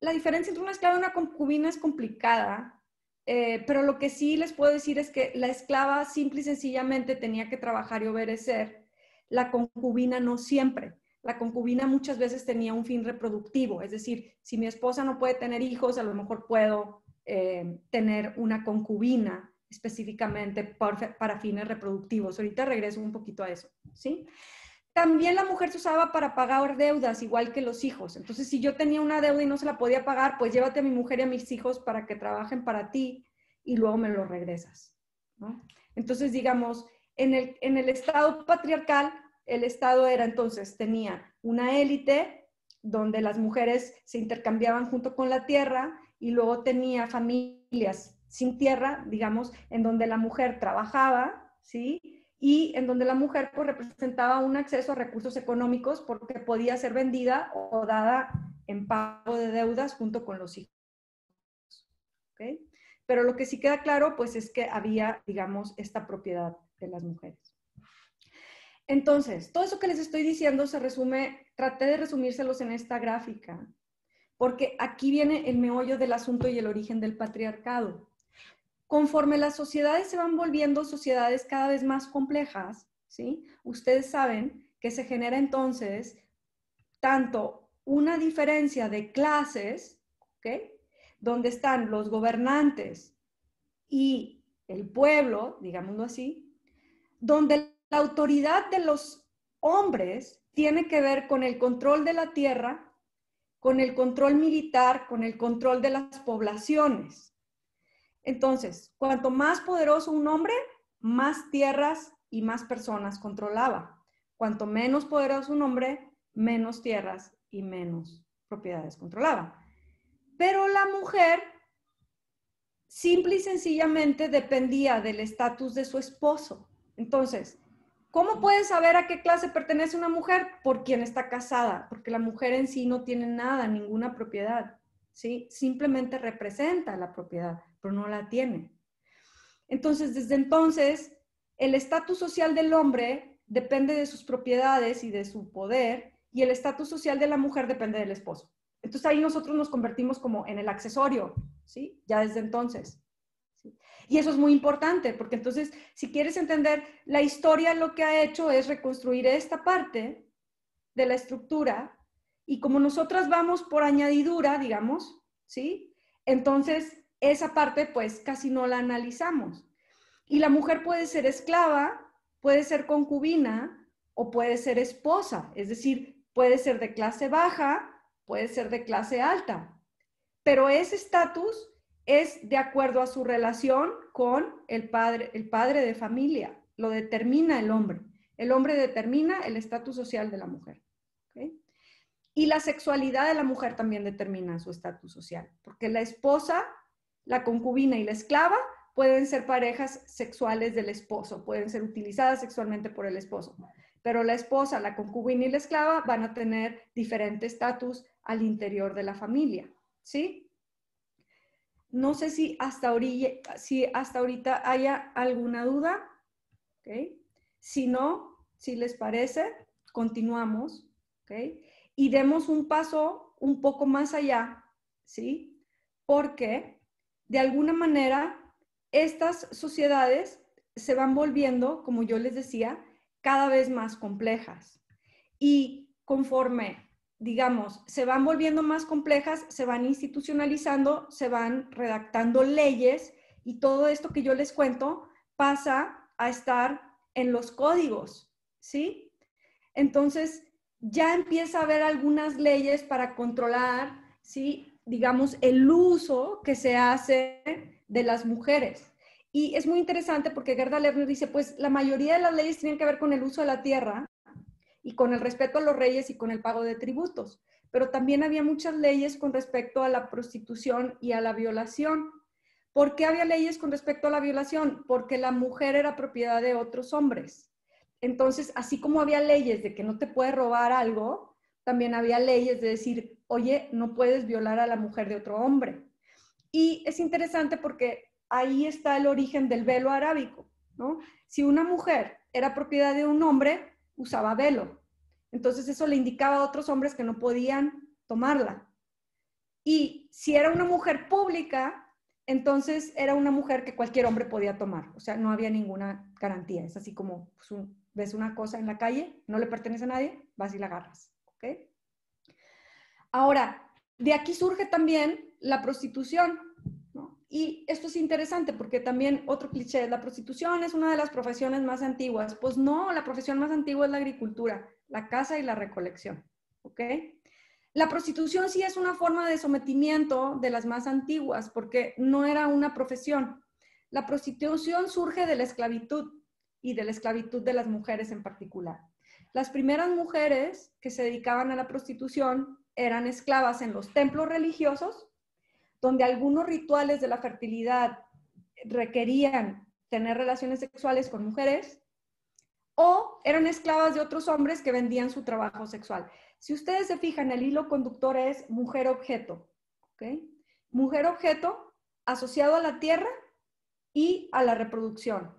La diferencia entre una esclava y una concubina es complicada, eh, pero lo que sí les puedo decir es que la esclava simple y sencillamente tenía que trabajar y obedecer, la concubina no siempre. La concubina muchas veces tenía un fin reproductivo, es decir, si mi esposa no puede tener hijos, a lo mejor puedo eh, tener una concubina específicamente para fines reproductivos. Ahorita regreso un poquito a eso, ¿sí? También la mujer se usaba para pagar deudas, igual que los hijos. Entonces, si yo tenía una deuda y no se la podía pagar, pues llévate a mi mujer y a mis hijos para que trabajen para ti y luego me lo regresas. Entonces, digamos, en el, en el Estado patriarcal, el Estado era entonces, tenía una élite donde las mujeres se intercambiaban junto con la tierra y luego tenía familias sin tierra, digamos, en donde la mujer trabajaba, ¿sí? Y en donde la mujer pues, representaba un acceso a recursos económicos porque podía ser vendida o dada en pago de deudas junto con los hijos. Pero lo que sí queda claro pues es que había, digamos, esta propiedad de las mujeres. Entonces, todo eso que les estoy diciendo se resume, traté de resumírselos en esta gráfica, porque aquí viene el meollo del asunto y el origen del patriarcado conforme las sociedades se van volviendo sociedades cada vez más complejas, ¿sí? Ustedes saben que se genera entonces tanto una diferencia de clases. Donde están los gobernantes y el pueblo, digámoslo así, donde la autoridad de los hombres tiene que ver con el control de la tierra, con el control militar, con el control de las poblaciones. Entonces, cuanto más poderoso un hombre, más tierras y más personas controlaba. Cuanto menos poderoso un hombre, menos tierras y menos propiedades controlaba. Pero la mujer simple y sencillamente dependía del estatus de su esposo. Entonces, ¿cómo puedes saber a qué clase pertenece una mujer? Por quien está casada, porque la mujer en sí no tiene nada, ninguna propiedad, ¿sí? Simplemente representa la propiedad pero no la tiene. Entonces, desde entonces, el estatus social del hombre depende de sus propiedades y de su poder, y el estatus social de la mujer depende del esposo. Entonces ahí nosotros nos convertimos como en el accesorio, ¿sí? Ya desde entonces. Y eso es muy importante, porque entonces, si quieres entender, la historia lo que ha hecho es reconstruir esta parte de la estructura, y como nosotras vamos por añadidura, digamos, ¿sí? Entonces, esa parte pues casi no la analizamos. Y la mujer puede ser esclava, puede ser concubina o puede ser esposa, es decir, puede ser de clase baja, puede ser de clase alta. Pero ese estatus es de acuerdo a su relación con el padre, el padre de familia, lo determina el hombre. El hombre determina el estatus social de la mujer. Y la sexualidad de la mujer también determina su estatus social, porque la esposa la concubina y la esclava pueden ser parejas sexuales del esposo, pueden ser utilizadas sexualmente por el esposo, pero la esposa, la concubina y la esclava van a tener diferente estatus al interior de la familia, ¿sí? No sé si hasta, si hasta ahorita haya alguna duda, ¿ok? Si no, si les parece, continuamos, ¿ok? Y demos un paso un poco más allá, ¿sí? Porque de alguna manera, estas sociedades se van volviendo, como yo les decía, cada vez más complejas. Y conforme, digamos, se van volviendo más complejas, se van institucionalizando, se van redactando leyes y todo esto que yo les cuento pasa a estar en los códigos, ¿sí? Entonces, ya empieza a haber algunas leyes para controlar, ¿sí? Digamos, el uso que se hace de las mujeres. Y es muy interesante porque Gerda Lerner dice, pues la mayoría de las leyes tienen que ver con el uso de la tierra y con el respeto a los reyes y con el pago de tributos, pero también había muchas leyes con respecto a la prostitución y a la violación. ¿Por qué había leyes con respecto a la violación? Porque la mujer era propiedad de otros hombres. Entonces, así como había leyes de que no te puedes robar algo, también había leyes de decir, oye, no puedes violar a la mujer de otro hombre. Y es interesante porque ahí está el origen del velo arábico, ¿no? Si una mujer era propiedad de un hombre, usaba velo. Entonces eso le indicaba a otros hombres que no podían tomarla. Y si era una mujer pública, entonces era una mujer que cualquier hombre podía tomar. O sea, no había ninguna garantía. Es así como pues, ves una cosa en la calle, no le pertenece a nadie, vas y la agarras. ¿Ok? Ahora, de aquí surge también la prostitución. Y esto es interesante porque también otro cliché, la prostitución es una de las profesiones más antiguas. Pues no, la profesión más antigua es la agricultura, la caza y la recolección. ¿Ok? La prostitución sí es una forma de sometimiento de las más antiguas porque no era una profesión. La prostitución surge de la esclavitud y de la esclavitud de las mujeres en particular. Las primeras mujeres que se dedicaban a la prostitución eran esclavas en los templos religiosos, donde algunos rituales de la fertilidad requerían tener relaciones sexuales con mujeres, o eran esclavas de otros hombres que vendían su trabajo sexual. Si ustedes se fijan, el hilo conductor es mujer-objeto. Mujer-objeto asociado a la tierra y a la reproducción,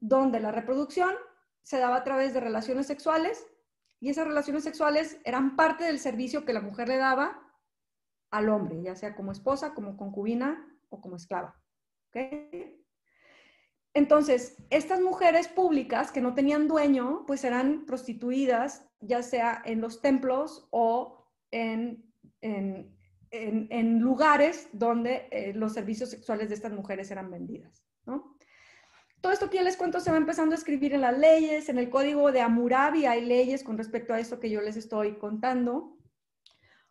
donde la reproducción se daba a través de relaciones sexuales y esas relaciones sexuales eran parte del servicio que la mujer le daba al hombre, ya sea como esposa, como concubina o como esclava. Entonces, estas mujeres públicas que no tenían dueño, pues eran prostituidas, ya sea en los templos o en, en, lugares donde eh, los servicios sexuales de estas mujeres eran vendidas. ¿no? Todo esto que les cuento se va empezando a escribir en las leyes, en el código de Hammurabi hay leyes con respecto a esto que yo les estoy contando.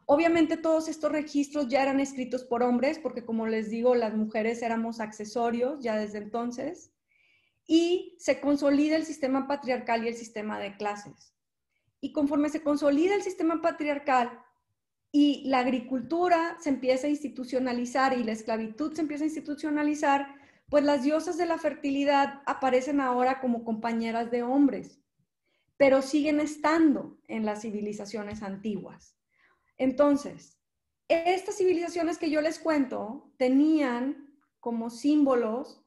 Obviamente todos estos registros ya eran escritos por hombres, porque como les digo, las mujeres éramos accesorios ya desde entonces, y se consolida el sistema patriarcal y el sistema de clases. Y conforme se consolida el sistema patriarcal y la agricultura se empieza a institucionalizar y la esclavitud se empieza a institucionalizar, pues las diosas de la fertilidad aparecen ahora como compañeras de hombres, pero siguen estando en las civilizaciones antiguas. Entonces, estas civilizaciones que yo les cuento tenían como símbolos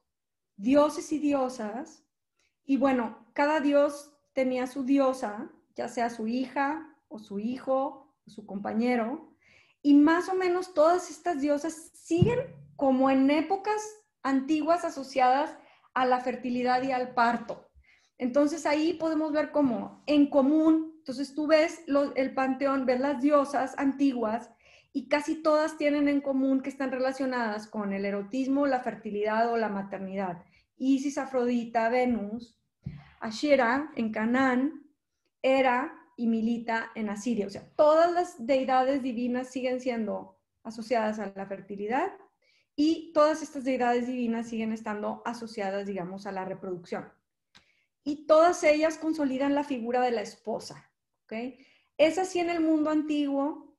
dioses y diosas, y bueno, cada dios tenía su diosa, ya sea su hija o su hijo o su compañero, y más o menos todas estas diosas siguen como en épocas antiguas asociadas a la fertilidad y al parto. Entonces ahí podemos ver cómo en común, entonces tú ves el panteón, ves las diosas antiguas y casi todas tienen en común que están relacionadas con el erotismo, la fertilidad o la maternidad. Isis, Afrodita, Venus, Ashera en Canaán, Hera y Milita en Asiria. O sea, todas las deidades divinas siguen siendo asociadas a la fertilidad y todas estas deidades divinas siguen estando asociadas, digamos, a la reproducción. Y todas ellas consolidan la figura de la esposa. ¿ok? Es así en el mundo antiguo,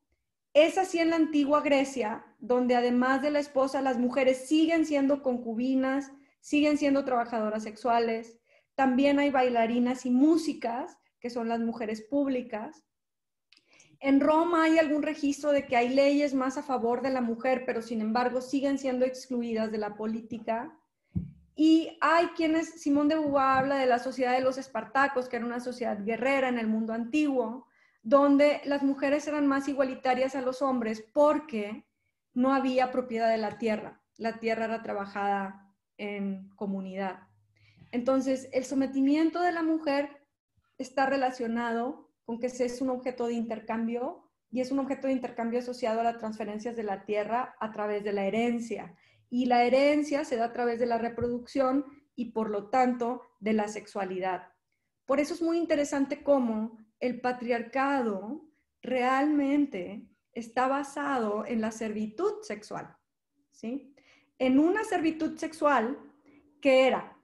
es así en la antigua Grecia, donde además de la esposa, las mujeres siguen siendo concubinas, siguen siendo trabajadoras sexuales. También hay bailarinas y músicas, que son las mujeres públicas. En Roma hay algún registro de que hay leyes más a favor de la mujer, pero sin embargo siguen siendo excluidas de la política. Y hay quienes, Simón de Beauvoir habla de la sociedad de los espartacos, que era una sociedad guerrera en el mundo antiguo, donde las mujeres eran más igualitarias a los hombres porque no había propiedad de la tierra. la tierra era trabajada en comunidad. Entonces, el sometimiento de la mujer está relacionado con que es un objeto de intercambio y es un objeto de intercambio asociado a las transferencias de la tierra a través de la herencia. Y la herencia se da a través de la reproducción y por lo tanto de la sexualidad. Por eso es muy interesante cómo el patriarcado realmente está basado en la servitud sexual, ¿sí? En una servitud sexual que era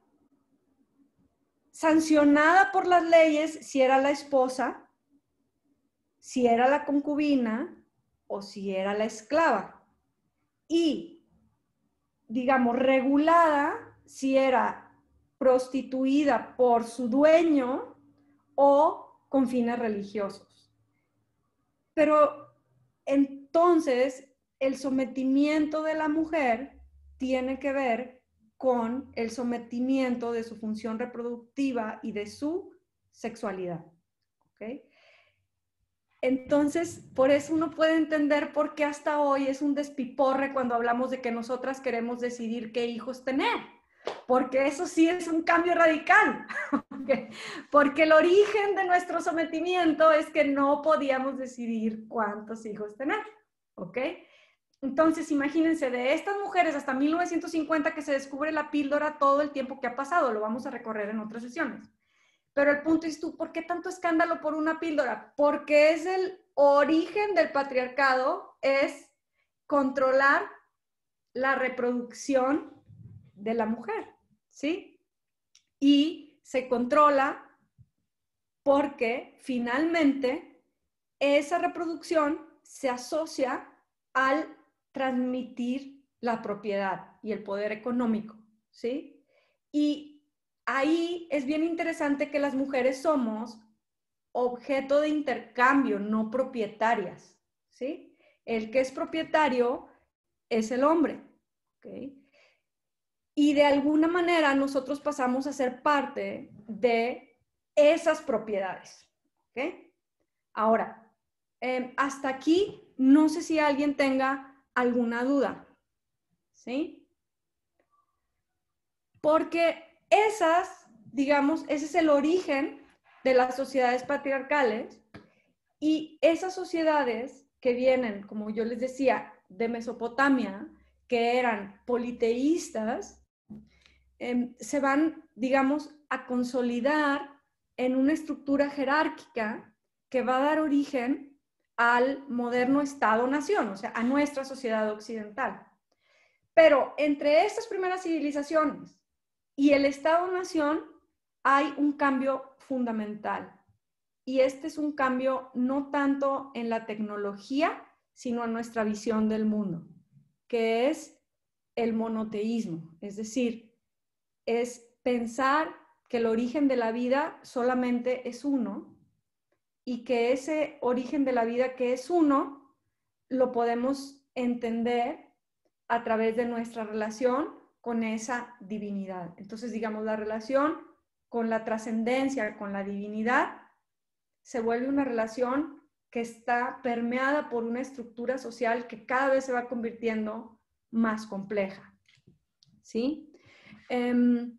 sancionada por las leyes si era la esposa, si era la concubina o si era la esclava. Y, digamos, regulada si era prostituida por su dueño o con fines religiosos. Pero entonces el sometimiento de la mujer tiene que ver con el sometimiento de su función reproductiva y de su sexualidad. Entonces, por eso uno puede entender por qué hasta hoy es un despiporre cuando hablamos de que nosotras queremos decidir qué hijos tener, porque eso sí es un cambio radical, porque el origen de nuestro sometimiento es que no podíamos decidir cuántos hijos tener, ¿ok? Entonces, imagínense, de estas mujeres hasta 1950 que se descubre la píldora, todo el tiempo que ha pasado, lo vamos a recorrer en otras sesiones. Pero el punto es tú, ¿por qué tanto escándalo por una píldora? Porque es el origen del patriarcado, es controlar la reproducción de la mujer, ¿sí? Y se controla porque finalmente esa reproducción se asocia al transmitir la propiedad y el poder económico, ¿sí? Y ahí es bien interesante que las mujeres somos objeto de intercambio, no propietarias, ¿sí? El que es propietario es el hombre, ¿ok? Y de alguna manera nosotros pasamos a ser parte de esas propiedades, ¿ok? Ahora, em, hasta aquí, no sé si alguien tenga alguna duda. ¿Sí? Porque esas, digamos, ese es el origen de las sociedades patriarcales y esas sociedades que vienen, como yo les decía, de Mesopotamia, que eran politeístas, em, se van, digamos, a consolidar en una estructura jerárquica que va a dar origen al moderno Estado-nación, o sea, a nuestra sociedad occidental. Pero entre estas primeras civilizaciones y el Estado-nación hay un cambio fundamental. Y este es un cambio no tanto en la tecnología, sino en nuestra visión del mundo, que es el monoteísmo, es decir, es pensar que el origen de la vida solamente es uno y que ese origen de la vida que es uno, lo podemos entender a través de nuestra relación con esa divinidad. Entonces, digamos, la relación con la trascendencia, con la divinidad, se vuelve una relación que está permeada por una estructura social que cada vez se va convirtiendo más compleja. ¿Sí? Em,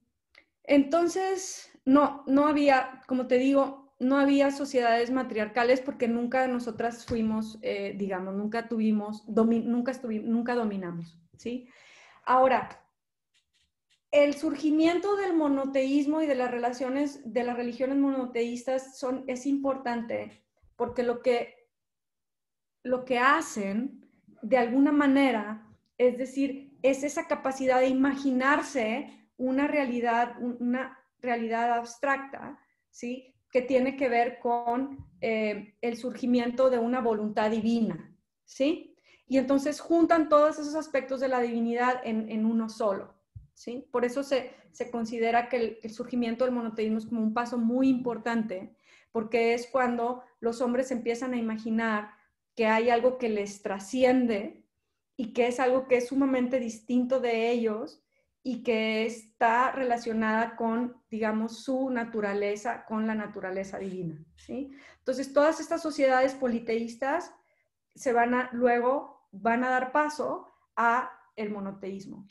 entonces, no, no había, como te digo, no había sociedades matriarcales porque nunca nosotras fuimos, eh, digamos, nunca tuvimos, nunca, estuvimos, nunca dominamos, ¿sí? Ahora, el surgimiento del monoteísmo y de las relaciones, de las religiones monoteístas son, es importante porque lo que, lo que hacen, de alguna manera, es decir, es esa capacidad de imaginarse una realidad, una realidad abstracta, ¿sí? que tiene que ver con eh, el surgimiento de una voluntad divina, ¿sí? Y entonces juntan todos esos aspectos de la divinidad en, uno solo, Por eso se, considera que el, surgimiento del monoteísmo es como un paso muy importante, porque es cuando los hombres empiezan a imaginar que hay algo que les trasciende y que es algo que es sumamente distinto de ellos y que está relacionada con, digamos, su naturaleza, con la naturaleza divina. ¿sí? Entonces, todas estas sociedades politeístas se van luego van a dar paso a el monoteísmo.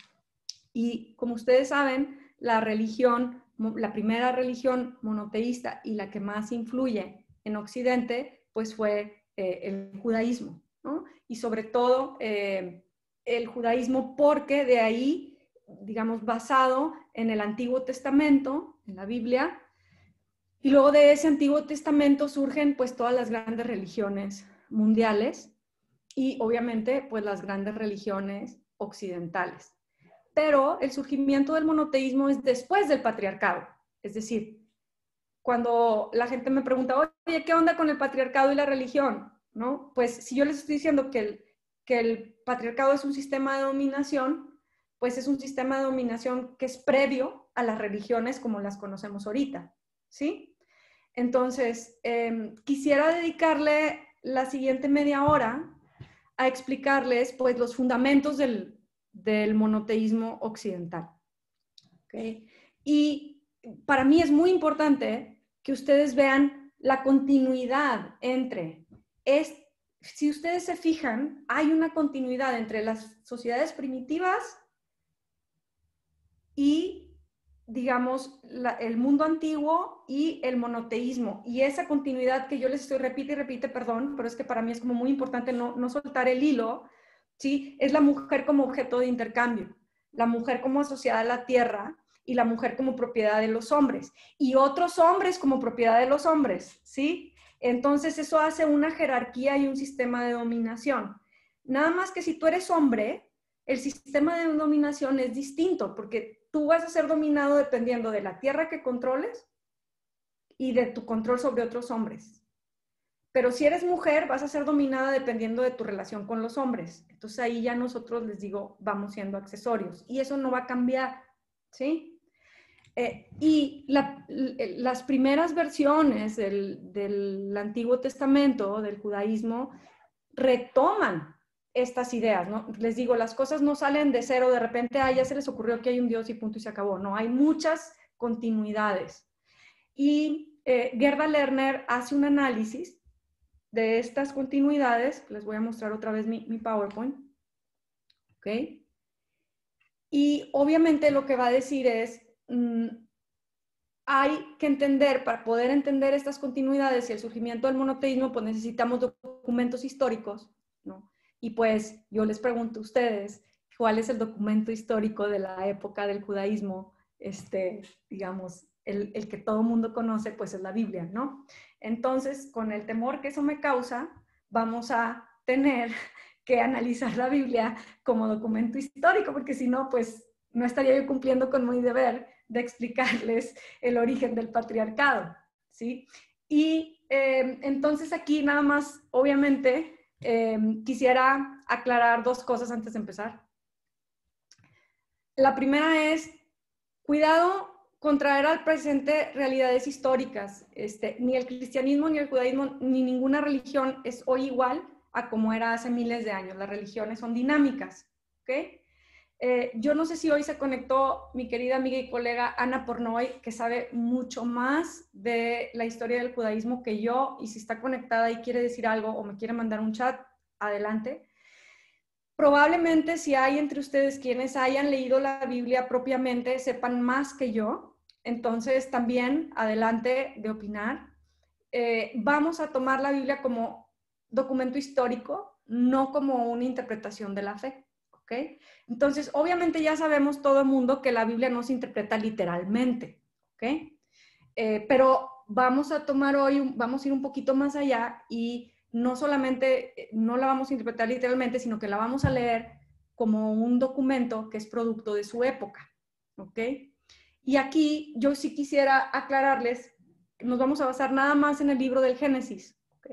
Y como ustedes saben, la religión, la primera religión monoteísta y la que más influye en Occidente, pues fue eh, el judaísmo. Y sobre todo eh, el judaísmo porque de ahí, digamos, basado en el Antiguo Testamento, en la Biblia, y luego de ese Antiguo Testamento surgen pues todas las grandes religiones mundiales y obviamente pues las grandes religiones occidentales. Pero el surgimiento del monoteísmo es después del patriarcado. Es decir, cuando la gente me pregunta, oye, ¿qué onda con el patriarcado y la religión? ¿No? Pues si yo les estoy diciendo que el, que el patriarcado es un sistema de dominación, pues es un sistema de dominación que es previo a las religiones como las conocemos ahorita. ¿Sí? Entonces, em, quisiera dedicarle la siguiente media hora a explicarles pues, los fundamentos del, monoteísmo occidental. Y para mí es muy importante que ustedes vean la continuidad entre, es, si ustedes se fijan, hay una continuidad entre las sociedades primitivas y digamos, el mundo antiguo y el monoteísmo. Y esa continuidad que yo les estoy repite y repite, perdón, pero es que para mí es como muy importante no, no soltar el hilo, ¿sí? Es la mujer como objeto de intercambio, la mujer como asociada a la tierra y la mujer como propiedad de los hombres y otros hombres como propiedad de los hombres, ¿sí? Entonces eso hace una jerarquía y un sistema de dominación. Nada más que si tú eres hombre, el sistema de dominación es distinto porque tú vas a ser dominado dependiendo de la tierra que controles y de tu control sobre otros hombres. Pero si eres mujer, vas a ser dominada dependiendo de tu relación con los hombres. Entonces ahí ya nosotros les digo, vamos siendo accesorios. Y eso no va a cambiar, ¿sí? Eh, y las primeras versiones del, del Antiguo Testamento, del judaísmo, retoman estas ideas, ¿no? Les digo, las cosas no salen de cero, de repente, ah, ya se les ocurrió que hay un Dios y punto y se acabó. No, hay muchas continuidades. Y eh, Gerda Lerner hace un análisis de estas continuidades. Les voy a mostrar otra vez mi, PowerPoint. ¿Ok? Y obviamente lo que va a decir es, mm, hay que entender, para poder entender estas continuidades y el surgimiento del monoteísmo, pues necesitamos documentos históricos, ¿no? Y pues yo les pregunto a ustedes, ¿cuál es el documento histórico de la época del judaísmo? Este, digamos, el, que todo mundo conoce, pues es la Biblia, ¿no? Entonces, con el temor que eso me causa, vamos a tener que analizar la Biblia como documento histórico, porque si no, pues no estaría yo cumpliendo con mi deber de explicarles el origen del patriarcado, ¿sí? Y eh, entonces aquí nada más, obviamente, Em, quisiera aclarar dos cosas antes de empezar. La primera es, cuidado con traer al presente realidades históricas. Este, ni el cristianismo, ni el judaísmo, ni ninguna religión es hoy igual a como era hace miles de años. Las religiones son dinámicas. ¿okay? Eh, yo no sé si hoy se conectó mi querida amiga y colega Ana Pornoy, que sabe mucho más de la historia del judaísmo que yo, y si está conectada y quiere decir algo o me quiere mandar un chat, adelante. Probablemente si hay entre ustedes quienes hayan leído la Biblia propiamente, sepan más que yo, entonces también adelante de opinar. Eh, vamos a tomar la Biblia como documento histórico, no como una interpretación de la fe. Entonces, obviamente ya sabemos todo el mundo que la Biblia no se interpreta literalmente, ¿ok? Eh, pero vamos a tomar hoy, vamos a ir un poquito más allá y no solamente, eh, no la vamos a interpretar literalmente, sino que la vamos a leer como un documento que es producto de su época, ¿ok? Y aquí yo sí quisiera aclararles, nos vamos a basar nada más en el libro del Génesis, ¿ok?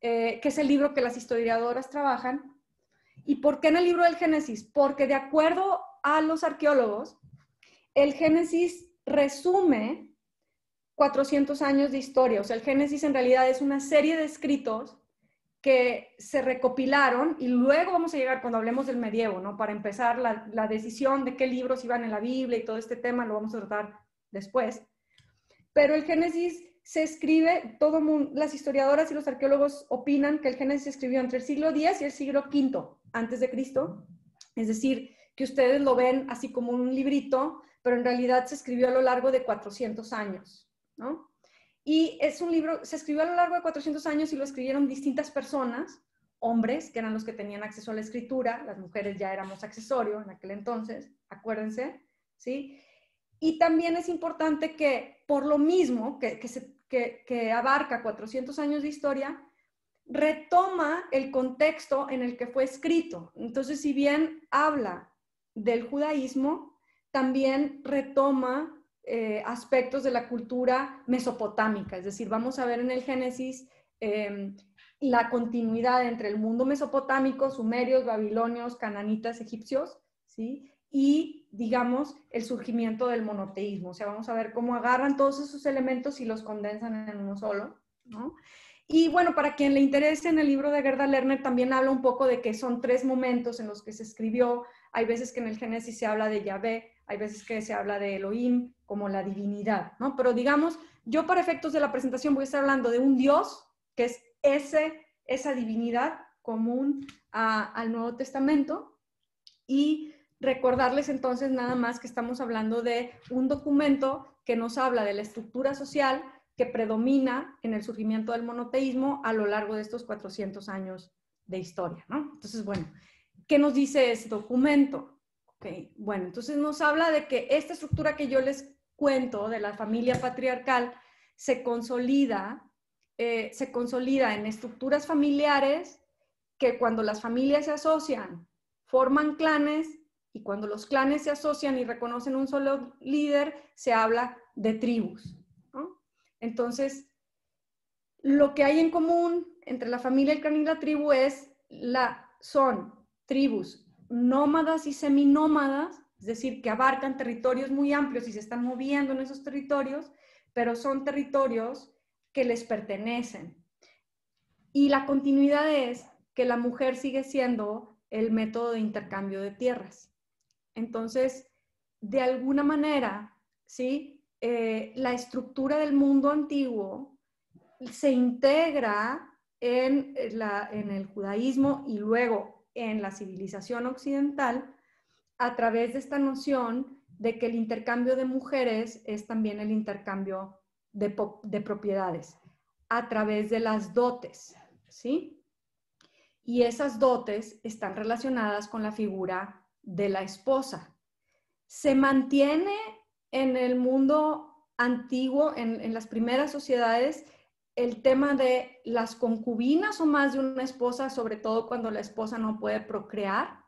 Eh, que es el libro que las historiadoras trabajan ¿Y por qué en el libro del Génesis? Porque de acuerdo a los arqueólogos, el Génesis resume 400 años de historia. O sea, el Génesis en realidad es una serie de escritos que se recopilaron y luego vamos a llegar cuando hablemos del medievo, ¿no? Para empezar, la, la decisión de qué libros iban en la Biblia y todo este tema lo vamos a tratar después. Pero el Génesis se escribe, todo mundo, las historiadoras y los arqueólogos opinan que el Génesis se escribió entre el siglo X y el siglo V antes de Cristo, Es decir, que ustedes lo ven así como un librito, pero en realidad se escribió a lo largo de 400 años, ¿no? Y es un libro, se escribió a lo largo de 400 años y lo escribieron distintas personas, hombres, que eran los que tenían acceso a la escritura, las mujeres ya éramos accesorio en aquel entonces, acuérdense, ¿sí? Y también es importante que por lo mismo que, que, que abarca 400 años de historia, retoma el contexto en el que fue escrito. Entonces, si bien habla del judaísmo, también retoma eh, aspectos de la cultura mesopotámica, es decir, vamos a ver en el Génesis em, la continuidad entre el mundo mesopotámico, sumerios, babilonios, cananitas, egipcios, ¿sí? Y, digamos, el surgimiento del monoteísmo. O sea, vamos a ver cómo agarran todos esos elementos y los condensan en uno solo, ¿no? Y bueno, para quien le interese, en el libro de Gerda Lerner también habla un poco de que son tres momentos en los que se escribió. Hay veces que en el Génesis se habla de Yahvé, hay veces que se habla de Elohim como la divinidad, ¿no? Pero digamos, yo para efectos de la presentación voy a estar hablando de un Dios, que es ese, esa divinidad común al Nuevo Testamento, y recordarles entonces nada más que estamos hablando de un documento que nos habla de la estructura social que predomina en el surgimiento del monoteísmo a lo largo de estos 400 años de historia, ¿no? Entonces, bueno, ¿qué nos dice ese documento? Bueno, entonces nos habla de que esta estructura que yo les cuento de la familia patriarcal se consolida, eh, se consolida en estructuras familiares que cuando las familias se asocian, forman clanes y cuando los clanes se asocian y reconocen un solo líder, se habla de tribus. Entonces, lo que hay en común entre la familia, el clan y la tribu es la, son tribus nómadas y seminómadas, es decir, que abarcan territorios muy amplios y se están moviendo en esos territorios, pero son territorios que les pertenecen. Y la continuidad es que la mujer sigue siendo el método de intercambio de tierras. Entonces, de alguna manera, ¿sí? Eh, la estructura del mundo antiguo se integra en, en el judaísmo y luego en la civilización occidental a través de esta noción de que el intercambio de mujeres es también el intercambio de, de, propiedades a través de las dotes, ¿sí? Y esas dotes están relacionadas con la figura de la esposa. Se mantiene en el mundo antiguo, en, las primeras sociedades, el tema de las concubinas o más de una esposa, sobre todo cuando la esposa no puede procrear.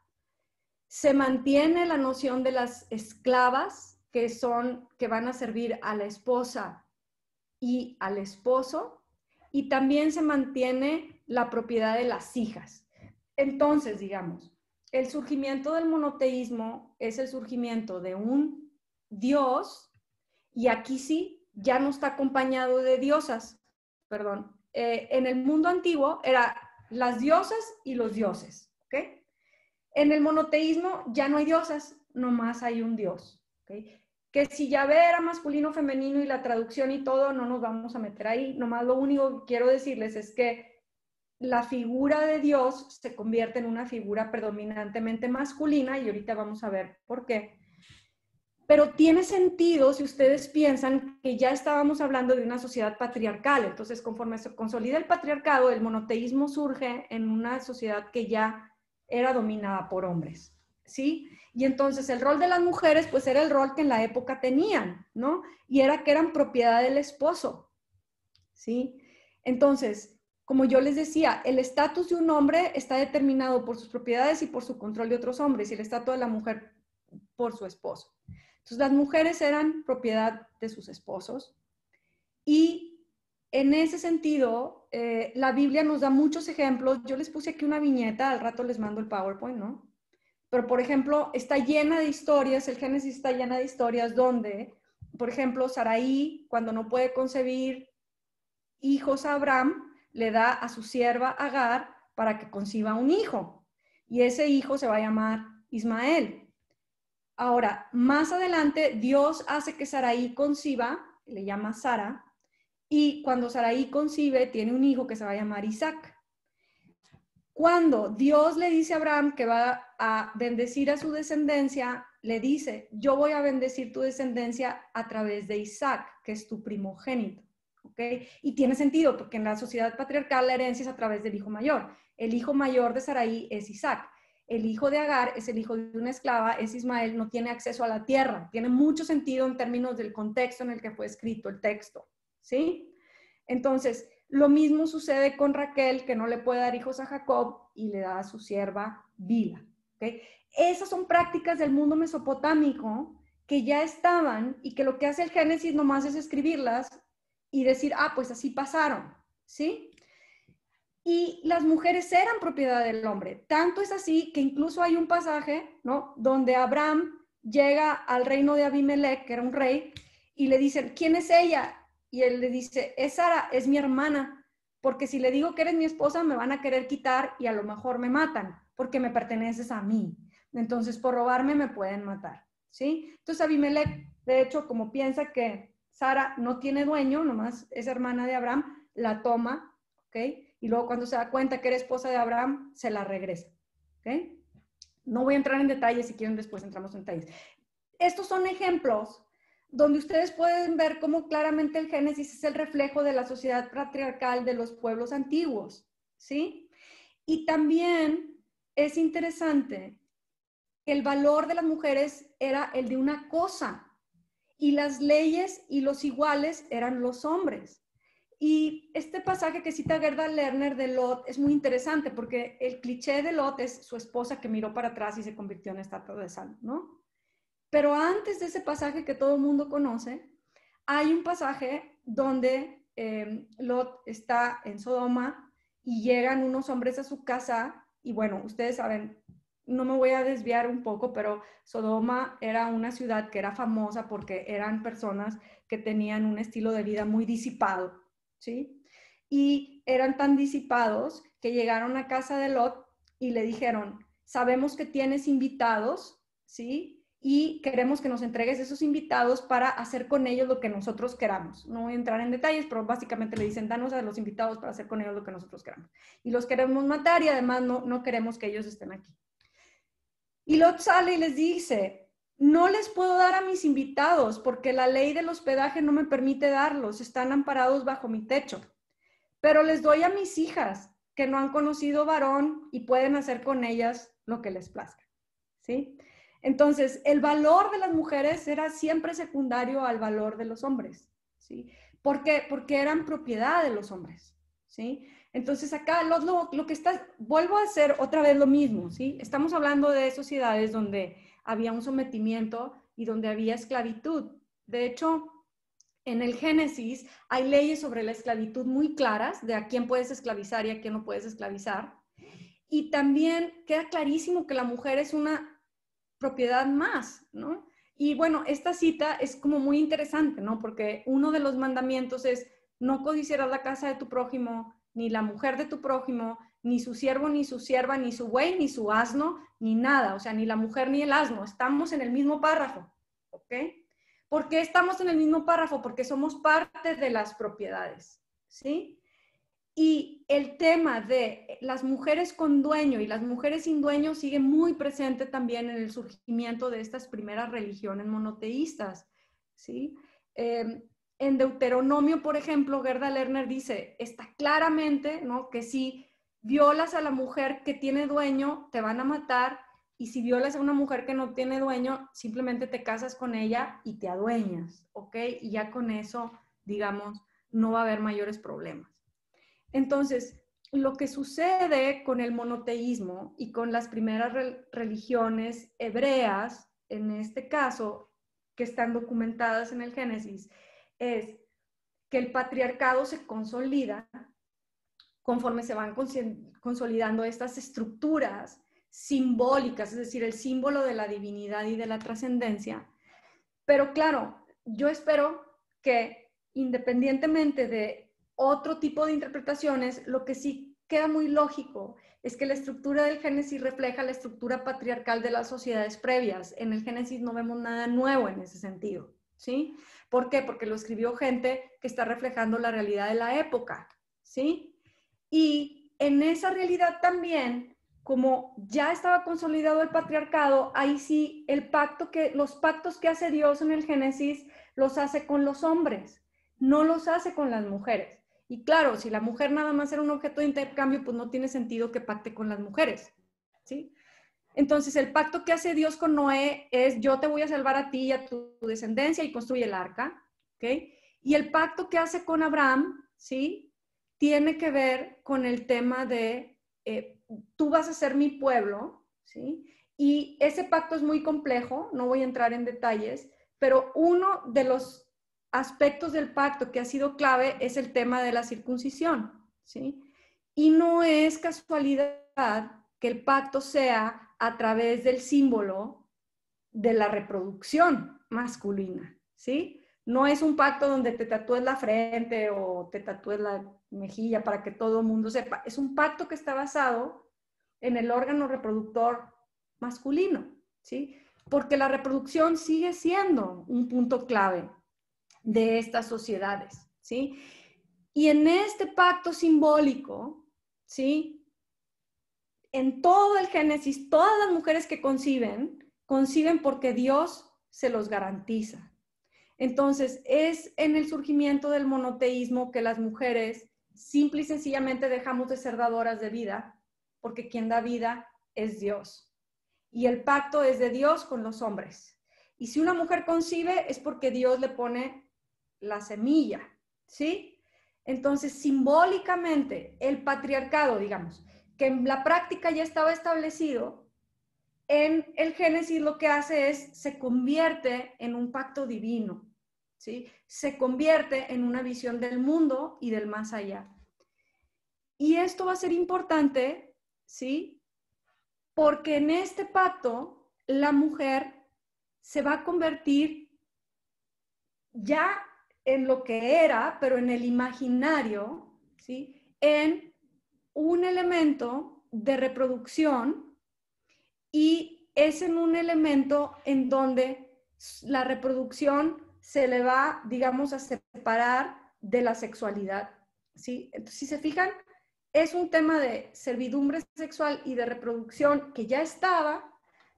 Se mantiene la noción de las esclavas, que son, que van a servir a la esposa y al esposo, y también se mantiene la propiedad de las hijas. Entonces, digamos, el surgimiento del monoteísmo es el surgimiento de un Dios, y aquí sí, ya no está acompañado de diosas, perdón. Eh, en el mundo antiguo era las diosas y los dioses, ¿ok? En el monoteísmo ya no hay diosas, nomás hay un dios, ¿ok? Que si ya era masculino, femenino y la traducción y todo, no nos vamos a meter ahí. Nomás lo único que quiero decirles es que la figura de Dios se convierte en una figura predominantemente masculina y ahorita vamos a ver por qué pero tiene sentido si ustedes piensan que ya estábamos hablando de una sociedad patriarcal. Entonces, conforme se consolida el patriarcado, el monoteísmo surge en una sociedad que ya era dominada por hombres, ¿sí? Y entonces el rol de las mujeres, pues era el rol que en la época tenían, ¿no? Y era que eran propiedad del esposo, ¿sí? Entonces, como yo les decía, el estatus de un hombre está determinado por sus propiedades y por su control de otros hombres, y el estatus de la mujer por su esposo. Entonces, las mujeres eran propiedad de sus esposos y en ese sentido, eh, la Biblia nos da muchos ejemplos. Yo les puse aquí una viñeta, al rato les mando el PowerPoint, ¿no? Pero, por ejemplo, está llena de historias, el Génesis está llena de historias donde, por ejemplo, Saraí, cuando no puede concebir hijos a Abraham, le da a su sierva Agar para que conciba un hijo. Y ese hijo se va a llamar Ismael. Ahora, más adelante, Dios hace que Saraí conciba, le llama Sara, y cuando Saraí concibe, tiene un hijo que se va a llamar Isaac. Cuando Dios le dice a Abraham que va a bendecir a su descendencia, le dice, yo voy a bendecir tu descendencia a través de Isaac, que es tu primogénito. Y tiene sentido, porque en la sociedad patriarcal la herencia es a través del hijo mayor. El hijo mayor de Saraí es Isaac. El hijo de Agar es el hijo de una esclava, es Ismael, no tiene acceso a la tierra. Tiene mucho sentido en términos del contexto en el que fue escrito el texto, ¿sí? Entonces, lo mismo sucede con Raquel, que no le puede dar hijos a Jacob y le da a su sierva Bila. ¿okay? Esas son prácticas del mundo mesopotámico que ya estaban y que lo que hace el Génesis nomás es escribirlas y decir, ah, pues así pasaron, ¿sí? Y las mujeres eran propiedad del hombre. Tanto es así que incluso hay un pasaje, ¿no? Donde Abraham llega al reino de Abimelech, que era un rey, y le dicen, ¿quién es ella? y él le dice, es Sara, es mi hermana, porque si le digo que eres mi esposa, me van a querer quitar y a lo mejor me matan, porque me perteneces a mí. Entonces, por robarme me pueden matar, ¿sí? Entonces, Abimelech, de hecho, como piensa que Sara no tiene dueño, nomás es hermana de Abraham, la toma, ¿ok? Y luego cuando se da cuenta que era esposa de Abraham, se la regresa. No voy a entrar en detalles, si quieren después entramos en detalles. Estos son ejemplos donde ustedes pueden ver cómo claramente el Génesis es el reflejo de la sociedad patriarcal de los pueblos antiguos, ¿sí? Y también es interesante que el valor de las mujeres era el de una cosa y las leyes y los iguales eran los hombres. Y este pasaje que cita Gerda Lerner de Lot es muy interesante porque el cliché de Lot es su esposa que miró para atrás y se convirtió en estatua de sal, ¿no? Pero antes de ese pasaje que todo el mundo conoce, hay un pasaje donde em, Lot está en Sodoma y llegan unos hombres a su casa y bueno, ustedes saben, no me voy a desviar un poco, pero Sodoma era una ciudad que era famosa porque eran personas que tenían un estilo de vida muy disipado, ¿sí? Y eran tan disipados que llegaron a casa de Lot y le dijeron, sabemos que tienes invitados, ¿sí? y queremos que nos entregues esos invitados para hacer con ellos lo que nosotros queramos. No voy a entrar en detalles, pero básicamente le dicen, danos a los invitados para hacer con ellos lo que nosotros queramos. Y los queremos matar y además no, no queremos que ellos estén aquí. Y Lot sale y les dice, no les puedo dar a mis invitados porque la ley del hospedaje no me permite darlos, están amparados bajo mi techo. Pero les doy a mis hijas que no han conocido varón y pueden hacer con ellas lo que les plazca. ¿Sí? Entonces, el valor de las mujeres era siempre secundario al valor de los hombres, ¿sí? ¿Por qué? Porque eran propiedad de los hombres, ¿sí? Entonces, acá lo, lo, que está, vuelvo a hacer otra vez lo mismo, ¿sí? Estamos hablando de sociedades donde había un sometimiento y donde había esclavitud. De hecho, en el Génesis hay leyes sobre la esclavitud muy claras de a quién puedes esclavizar y a quién no puedes esclavizar. Y también queda clarísimo que la mujer es una propiedad más, ¿no? Y bueno, esta cita es como muy interesante, ¿no? Porque uno de los mandamientos es no codiciarás la casa de tu prójimo, ni la mujer de tu prójimo, ni su siervo, ni su sierva, ni su buey, ni su asno, ni nada, o sea, ni la mujer ni el asno. Estamos en el mismo párrafo, ¿ok? ¿Por qué estamos en el mismo párrafo? Porque somos parte de las propiedades, ¿sí? Y el tema de las mujeres con dueño y las mujeres sin dueño sigue muy presente también en el surgimiento de estas primeras religiones monoteístas. ¿sí? Em, en Deuteronomio, por ejemplo, Gerda Lerner dice, está claramente ¿no? que si violas a la mujer que tiene dueño, te van a matar, y si violas a una mujer que no tiene dueño, simplemente te casas con ella y te adueñas, ¿ok? Y ya con eso, digamos, no va a haber mayores problemas. Entonces, lo que sucede con el monoteísmo y con las primeras religiones hebreas, en este caso, que están documentadas en el Génesis, es que el patriarcado se consolida conforme se van consolidando estas estructuras simbólicas, es decir, el símbolo de la divinidad y de la trascendencia. Pero claro, yo espero que independientemente de otro tipo de interpretaciones, lo que sí queda muy lógico es que la estructura del Génesis refleja la estructura patriarcal de las sociedades previas. En el Génesis no vemos nada nuevo en ese sentido, ¿sí? ¿Por qué? Porque lo escribió gente que está reflejando la realidad de la época, ¿sí? Y en esa realidad también, como ya estaba consolidado el patriarcado, ahí sí el pacto que, los pactos que hace Dios en el Génesis los hace con los hombres, no los hace con las mujeres. Y claro, si la mujer nada más era un objeto de intercambio, pues no tiene sentido que pacte con las mujeres, ¿sí? Entonces, el pacto que hace Dios con Noé es yo te voy a salvar a ti y a tu descendencia y construye el arca, ¿ok? Y el pacto que hace con Abraham, ¿sí? Tiene que ver con el tema de eh, tú vas a ser mi pueblo, ¿sí? Y ese pacto es muy complejo, no voy a entrar en detalles, pero uno de los aspectos del pacto que ha sido clave es el tema de la circuncisión, ¿sí? Y no es casualidad que el pacto sea a través del símbolo de la reproducción masculina, ¿sí? No es un pacto donde te tatúes la frente o te tatúes la mejilla para que todo el mundo sepa. Es un pacto que está basado en el órgano reproductor masculino, ¿sí? Porque la reproducción sigue siendo un punto clave de estas sociedades, ¿sí? Y en este pacto simbólico, ¿sí? En todo el Génesis, todas las mujeres que conciben, conciben porque Dios se los garantiza. Entonces, es en el surgimiento del monoteísmo que las mujeres simple y sencillamente dejamos de ser dadoras de vida, porque quien da vida es Dios. Y el pacto es de Dios con los hombres. Y si una mujer concibe es porque Dios le pone la semilla, ¿sí? Entonces, simbólicamente, el patriarcado, digamos, que en la práctica ya estaba establecido, en el Génesis lo que hace es, se convierte en un pacto divino, Se convierte en una visión del mundo y del más allá. Y esto va a ser importante, ¿sí? Porque en este pacto la mujer se va a convertir ya en lo que era, pero en el imaginario, ¿sí? En un elemento de reproducción y es en un elemento en donde la reproducción se le va, digamos, a separar de la sexualidad, ¿sí? Si se fijan, es un tema de servidumbre sexual y de reproducción que ya estaba,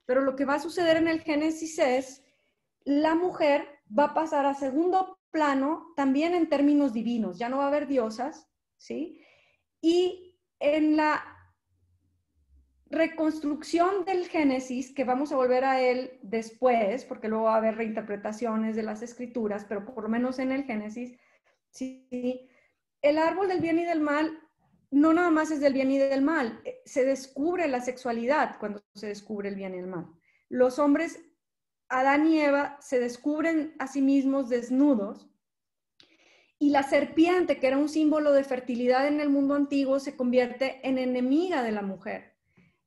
pero lo que va a suceder en el Génesis es la mujer va a pasar a segundo plano también en términos divinos, ya no va a haber diosas, ¿sí? Y en la reconstrucción del Génesis, que vamos a volver a él después, porque luego va a haber reinterpretaciones de las escrituras, pero por lo menos en el Génesis, ¿sí? El árbol del bien y del mal no nada más es del bien y del mal, eh, se descubre la sexualidad cuando se descubre el bien y el mal. Los hombres Adán y Eva se descubren a sí mismos desnudos y la serpiente, que era un símbolo de fertilidad en el mundo antiguo, se convierte en enemiga de la mujer.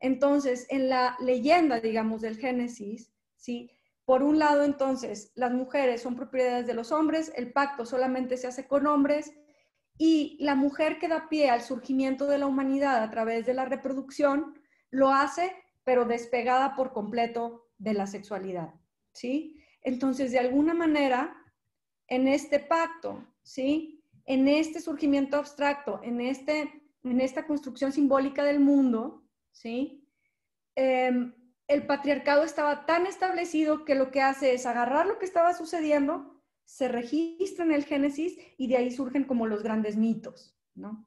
Entonces, en la leyenda, digamos, del Génesis, ¿sí? Por un lado, entonces, las mujeres son propiedades de los hombres, el pacto solamente se hace con hombres y la mujer que da pie al surgimiento de la humanidad a través de la reproducción lo hace, pero despegada por completo de la sexualidad. ¿sí? Entonces, de alguna manera, en este pacto, ¿sí? En este surgimiento abstracto, en, este, en esta construcción simbólica del mundo, ¿sí? Em, el patriarcado estaba tan establecido que lo que hace es agarrar lo que estaba sucediendo, se registra en el Génesis y de ahí surgen como los grandes mitos, ¿no?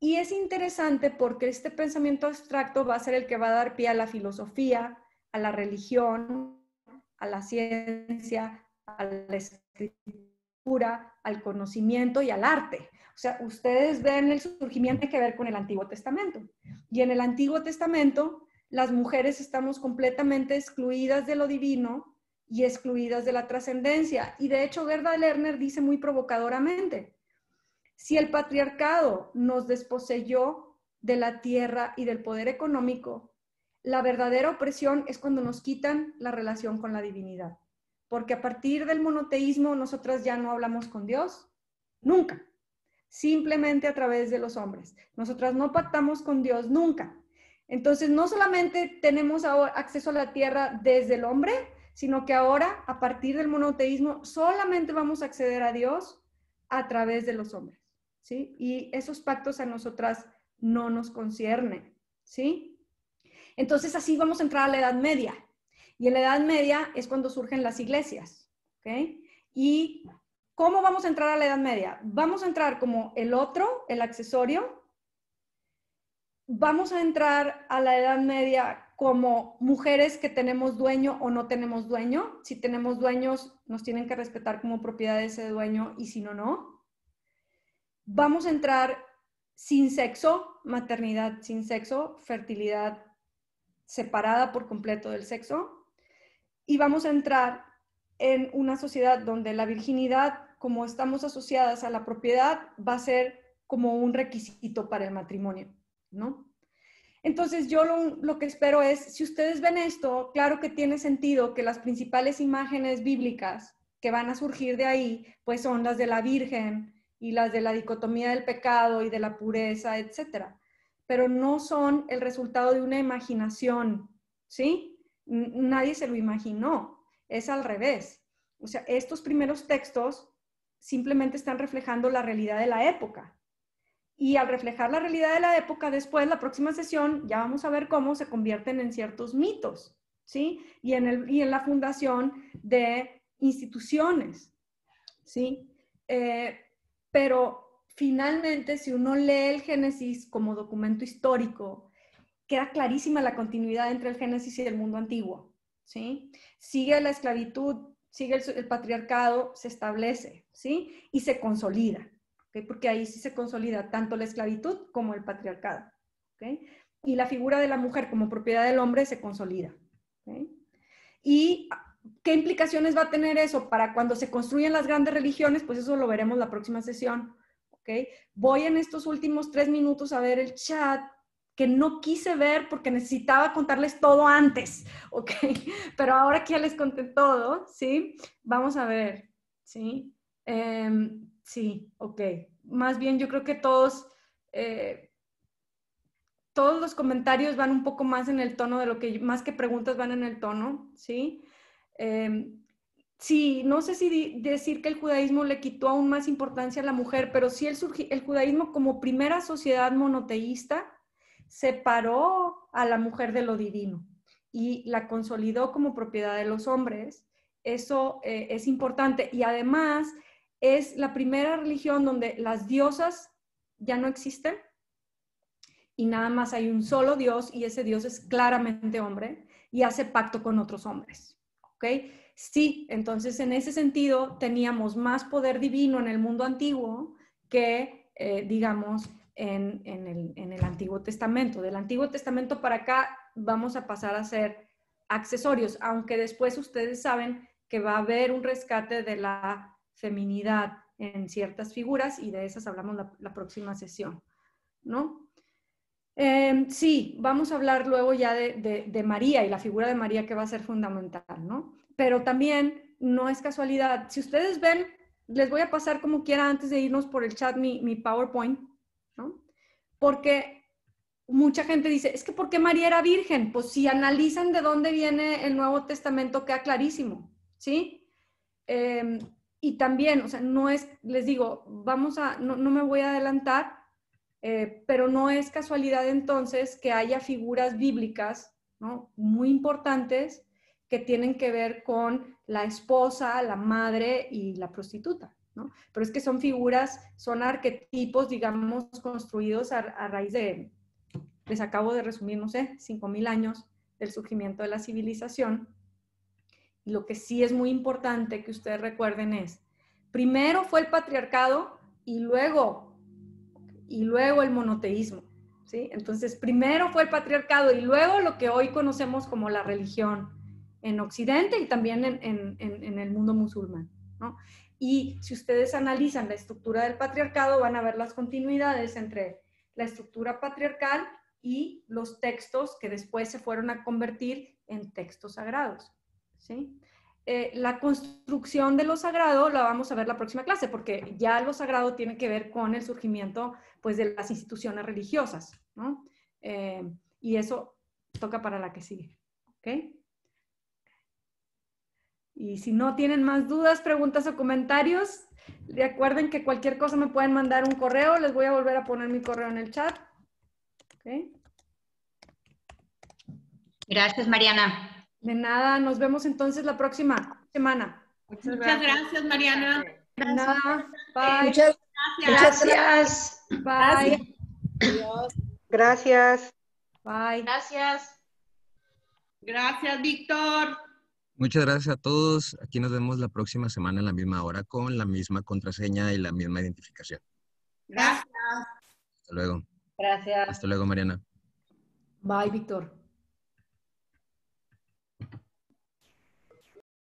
Y es interesante porque este pensamiento abstracto va a ser el que va a dar pie a la filosofía, a la religión, a la ciencia, a la escritura, al conocimiento y al arte. O sea, ustedes ven el surgimiento que ver con el Antiguo Testamento. Y en el Antiguo Testamento, las mujeres estamos completamente excluidas de lo divino y excluidas de la trascendencia. Y de hecho, Gerda Lerner dice muy provocadoramente, si el patriarcado nos desposeyó de la tierra y del poder económico, la verdadera opresión es cuando nos quitan la relación con la divinidad. Porque a partir del monoteísmo nosotras ya no hablamos con Dios, nunca. Simplemente a través de los hombres. Nosotras no pactamos con Dios nunca. Entonces, no solamente tenemos acceso a la tierra desde el hombre, sino que ahora, a partir del monoteísmo, solamente vamos a acceder a Dios a través de los hombres. ¿sí? Y esos pactos a nosotras no nos concierne, ¿sí? Entonces así vamos a entrar a la Edad Media. Y en la Edad Media es cuando surgen las iglesias, ¿ok? Y ¿cómo vamos a entrar a la Edad Media? Vamos a entrar como el otro, el accesorio. Vamos a entrar a la Edad Media como mujeres que tenemos dueño o no tenemos dueño. Si tenemos dueños, nos tienen que respetar como propiedad de ese dueño y si no, no. Vamos a entrar sin sexo, maternidad sin sexo, fertilidad separada por completo del sexo. Y vamos a entrar en una sociedad donde la virginidad, como estamos asociadas a la propiedad, va a ser como un requisito para el matrimonio, ¿no? Entonces yo lo, que espero es, si ustedes ven esto, claro que tiene sentido que las principales imágenes bíblicas que van a surgir de ahí, pues son las de la Virgen y las de la dicotomía del pecado y de la pureza, etcétera. Pero no son el resultado de una imaginación, ¿sí? Nadie se lo imaginó, es al revés. O sea, estos primeros textos simplemente están reflejando la realidad de la época. Y al reflejar la realidad de la época, después, la próxima sesión, ya vamos a ver cómo se convierten en ciertos mitos, ¿sí? Y en, el, y en la fundación de instituciones, ¿sí? Eh, pero finalmente, si uno lee el Génesis como documento histórico, queda clarísima la continuidad entre el Génesis y el mundo antiguo, ¿sí? Sigue la esclavitud, sigue el, patriarcado, se establece, ¿sí? Y se consolida porque ahí sí se consolida tanto la esclavitud como el patriarcado. Y la figura de la mujer como propiedad del hombre se consolida. ¿Y qué implicaciones va a tener eso para cuando se construyen las grandes religiones? Pues eso lo veremos la próxima sesión. Voy en estos últimos tres minutos a ver el chat que no quise ver porque necesitaba contarles todo antes, ¿ok? Pero ahora que ya les conté todo, ¿sí? Vamos a ver, ¿sí? Em, Sí, ok. Más bien yo creo que todos, eh, todos los comentarios van un poco más en el tono de lo que, más que preguntas van en el tono, ¿sí? Em, sí, no sé si decir que el judaísmo le quitó aún más importancia a la mujer, pero sí el, el judaísmo como primera sociedad monoteísta separó a la mujer de lo divino y la consolidó como propiedad de los hombres. Eso eh, es importante. Y además, es la primera religión donde las diosas ya no existen y nada más hay un solo Dios y ese Dios es claramente hombre y hace pacto con otros hombres. ¿Ok? Sí, entonces en ese sentido teníamos más poder divino en el mundo antiguo que, eh, digamos, en, el, en el Antiguo Testamento. Del Antiguo Testamento para acá vamos a pasar a ser accesorios, aunque después ustedes saben que va a haber un rescate de la feminidad en ciertas figuras y de esas hablamos la, próxima sesión, ¿no? Em, sí, vamos a hablar luego ya de, María y la figura de María que va a ser fundamental, ¿no? Pero también no es casualidad. Si ustedes ven, les voy a pasar como quiera antes de irnos por el chat mi, mi PowerPoint, ¿no? Porque mucha gente dice, es que ¿por qué María era virgen? Pues si analizan de dónde viene el Nuevo Testamento, queda clarísimo, ¿sí? Eh, y también, o sea, no es, les digo, vamos a, no, me voy a adelantar, eh, pero no es casualidad entonces que haya figuras bíblicas, ¿no? Muy importantes que tienen que ver con la esposa, la madre y la prostituta, ¿no? Pero es que son figuras, son arquetipos, digamos, construidos a, raíz de, les acabo de resumir, no sé, 5.000 años del surgimiento de la civilización lo que sí es muy importante que ustedes recuerden es, primero fue el patriarcado y luego, y luego el monoteísmo. ¿sí? Entonces, primero fue el patriarcado y luego lo que hoy conocemos como la religión en Occidente y también en, el mundo musulmán. Y si ustedes analizan la estructura del patriarcado, van a ver las continuidades entre la estructura patriarcal y los textos que después se fueron a convertir en textos sagrados. ¿sí? Eh, la construcción de lo sagrado la vamos a ver la próxima clase, porque ya lo sagrado tiene que ver con el surgimiento pues, de las instituciones religiosas, ¿no? Eh, y eso toca para la que sigue, ¿ok? Y si no tienen más dudas, preguntas o comentarios, recuerden que cualquier cosa me pueden mandar un correo, les voy a volver a poner mi correo en el chat Gracias, Mariana. De nada, nos vemos entonces la próxima semana. Muchas gracias, Mariana. De nada, bye. Muchas Gracias. Bye. gracias. Bye. Gracias. Gracias, Víctor. Muchas gracias a todos. Aquí nos vemos la próxima semana en la misma hora con la misma contraseña y la misma identificación. Gracias. Hasta luego. Gracias. Hasta luego, Mariana. Bye, Víctor.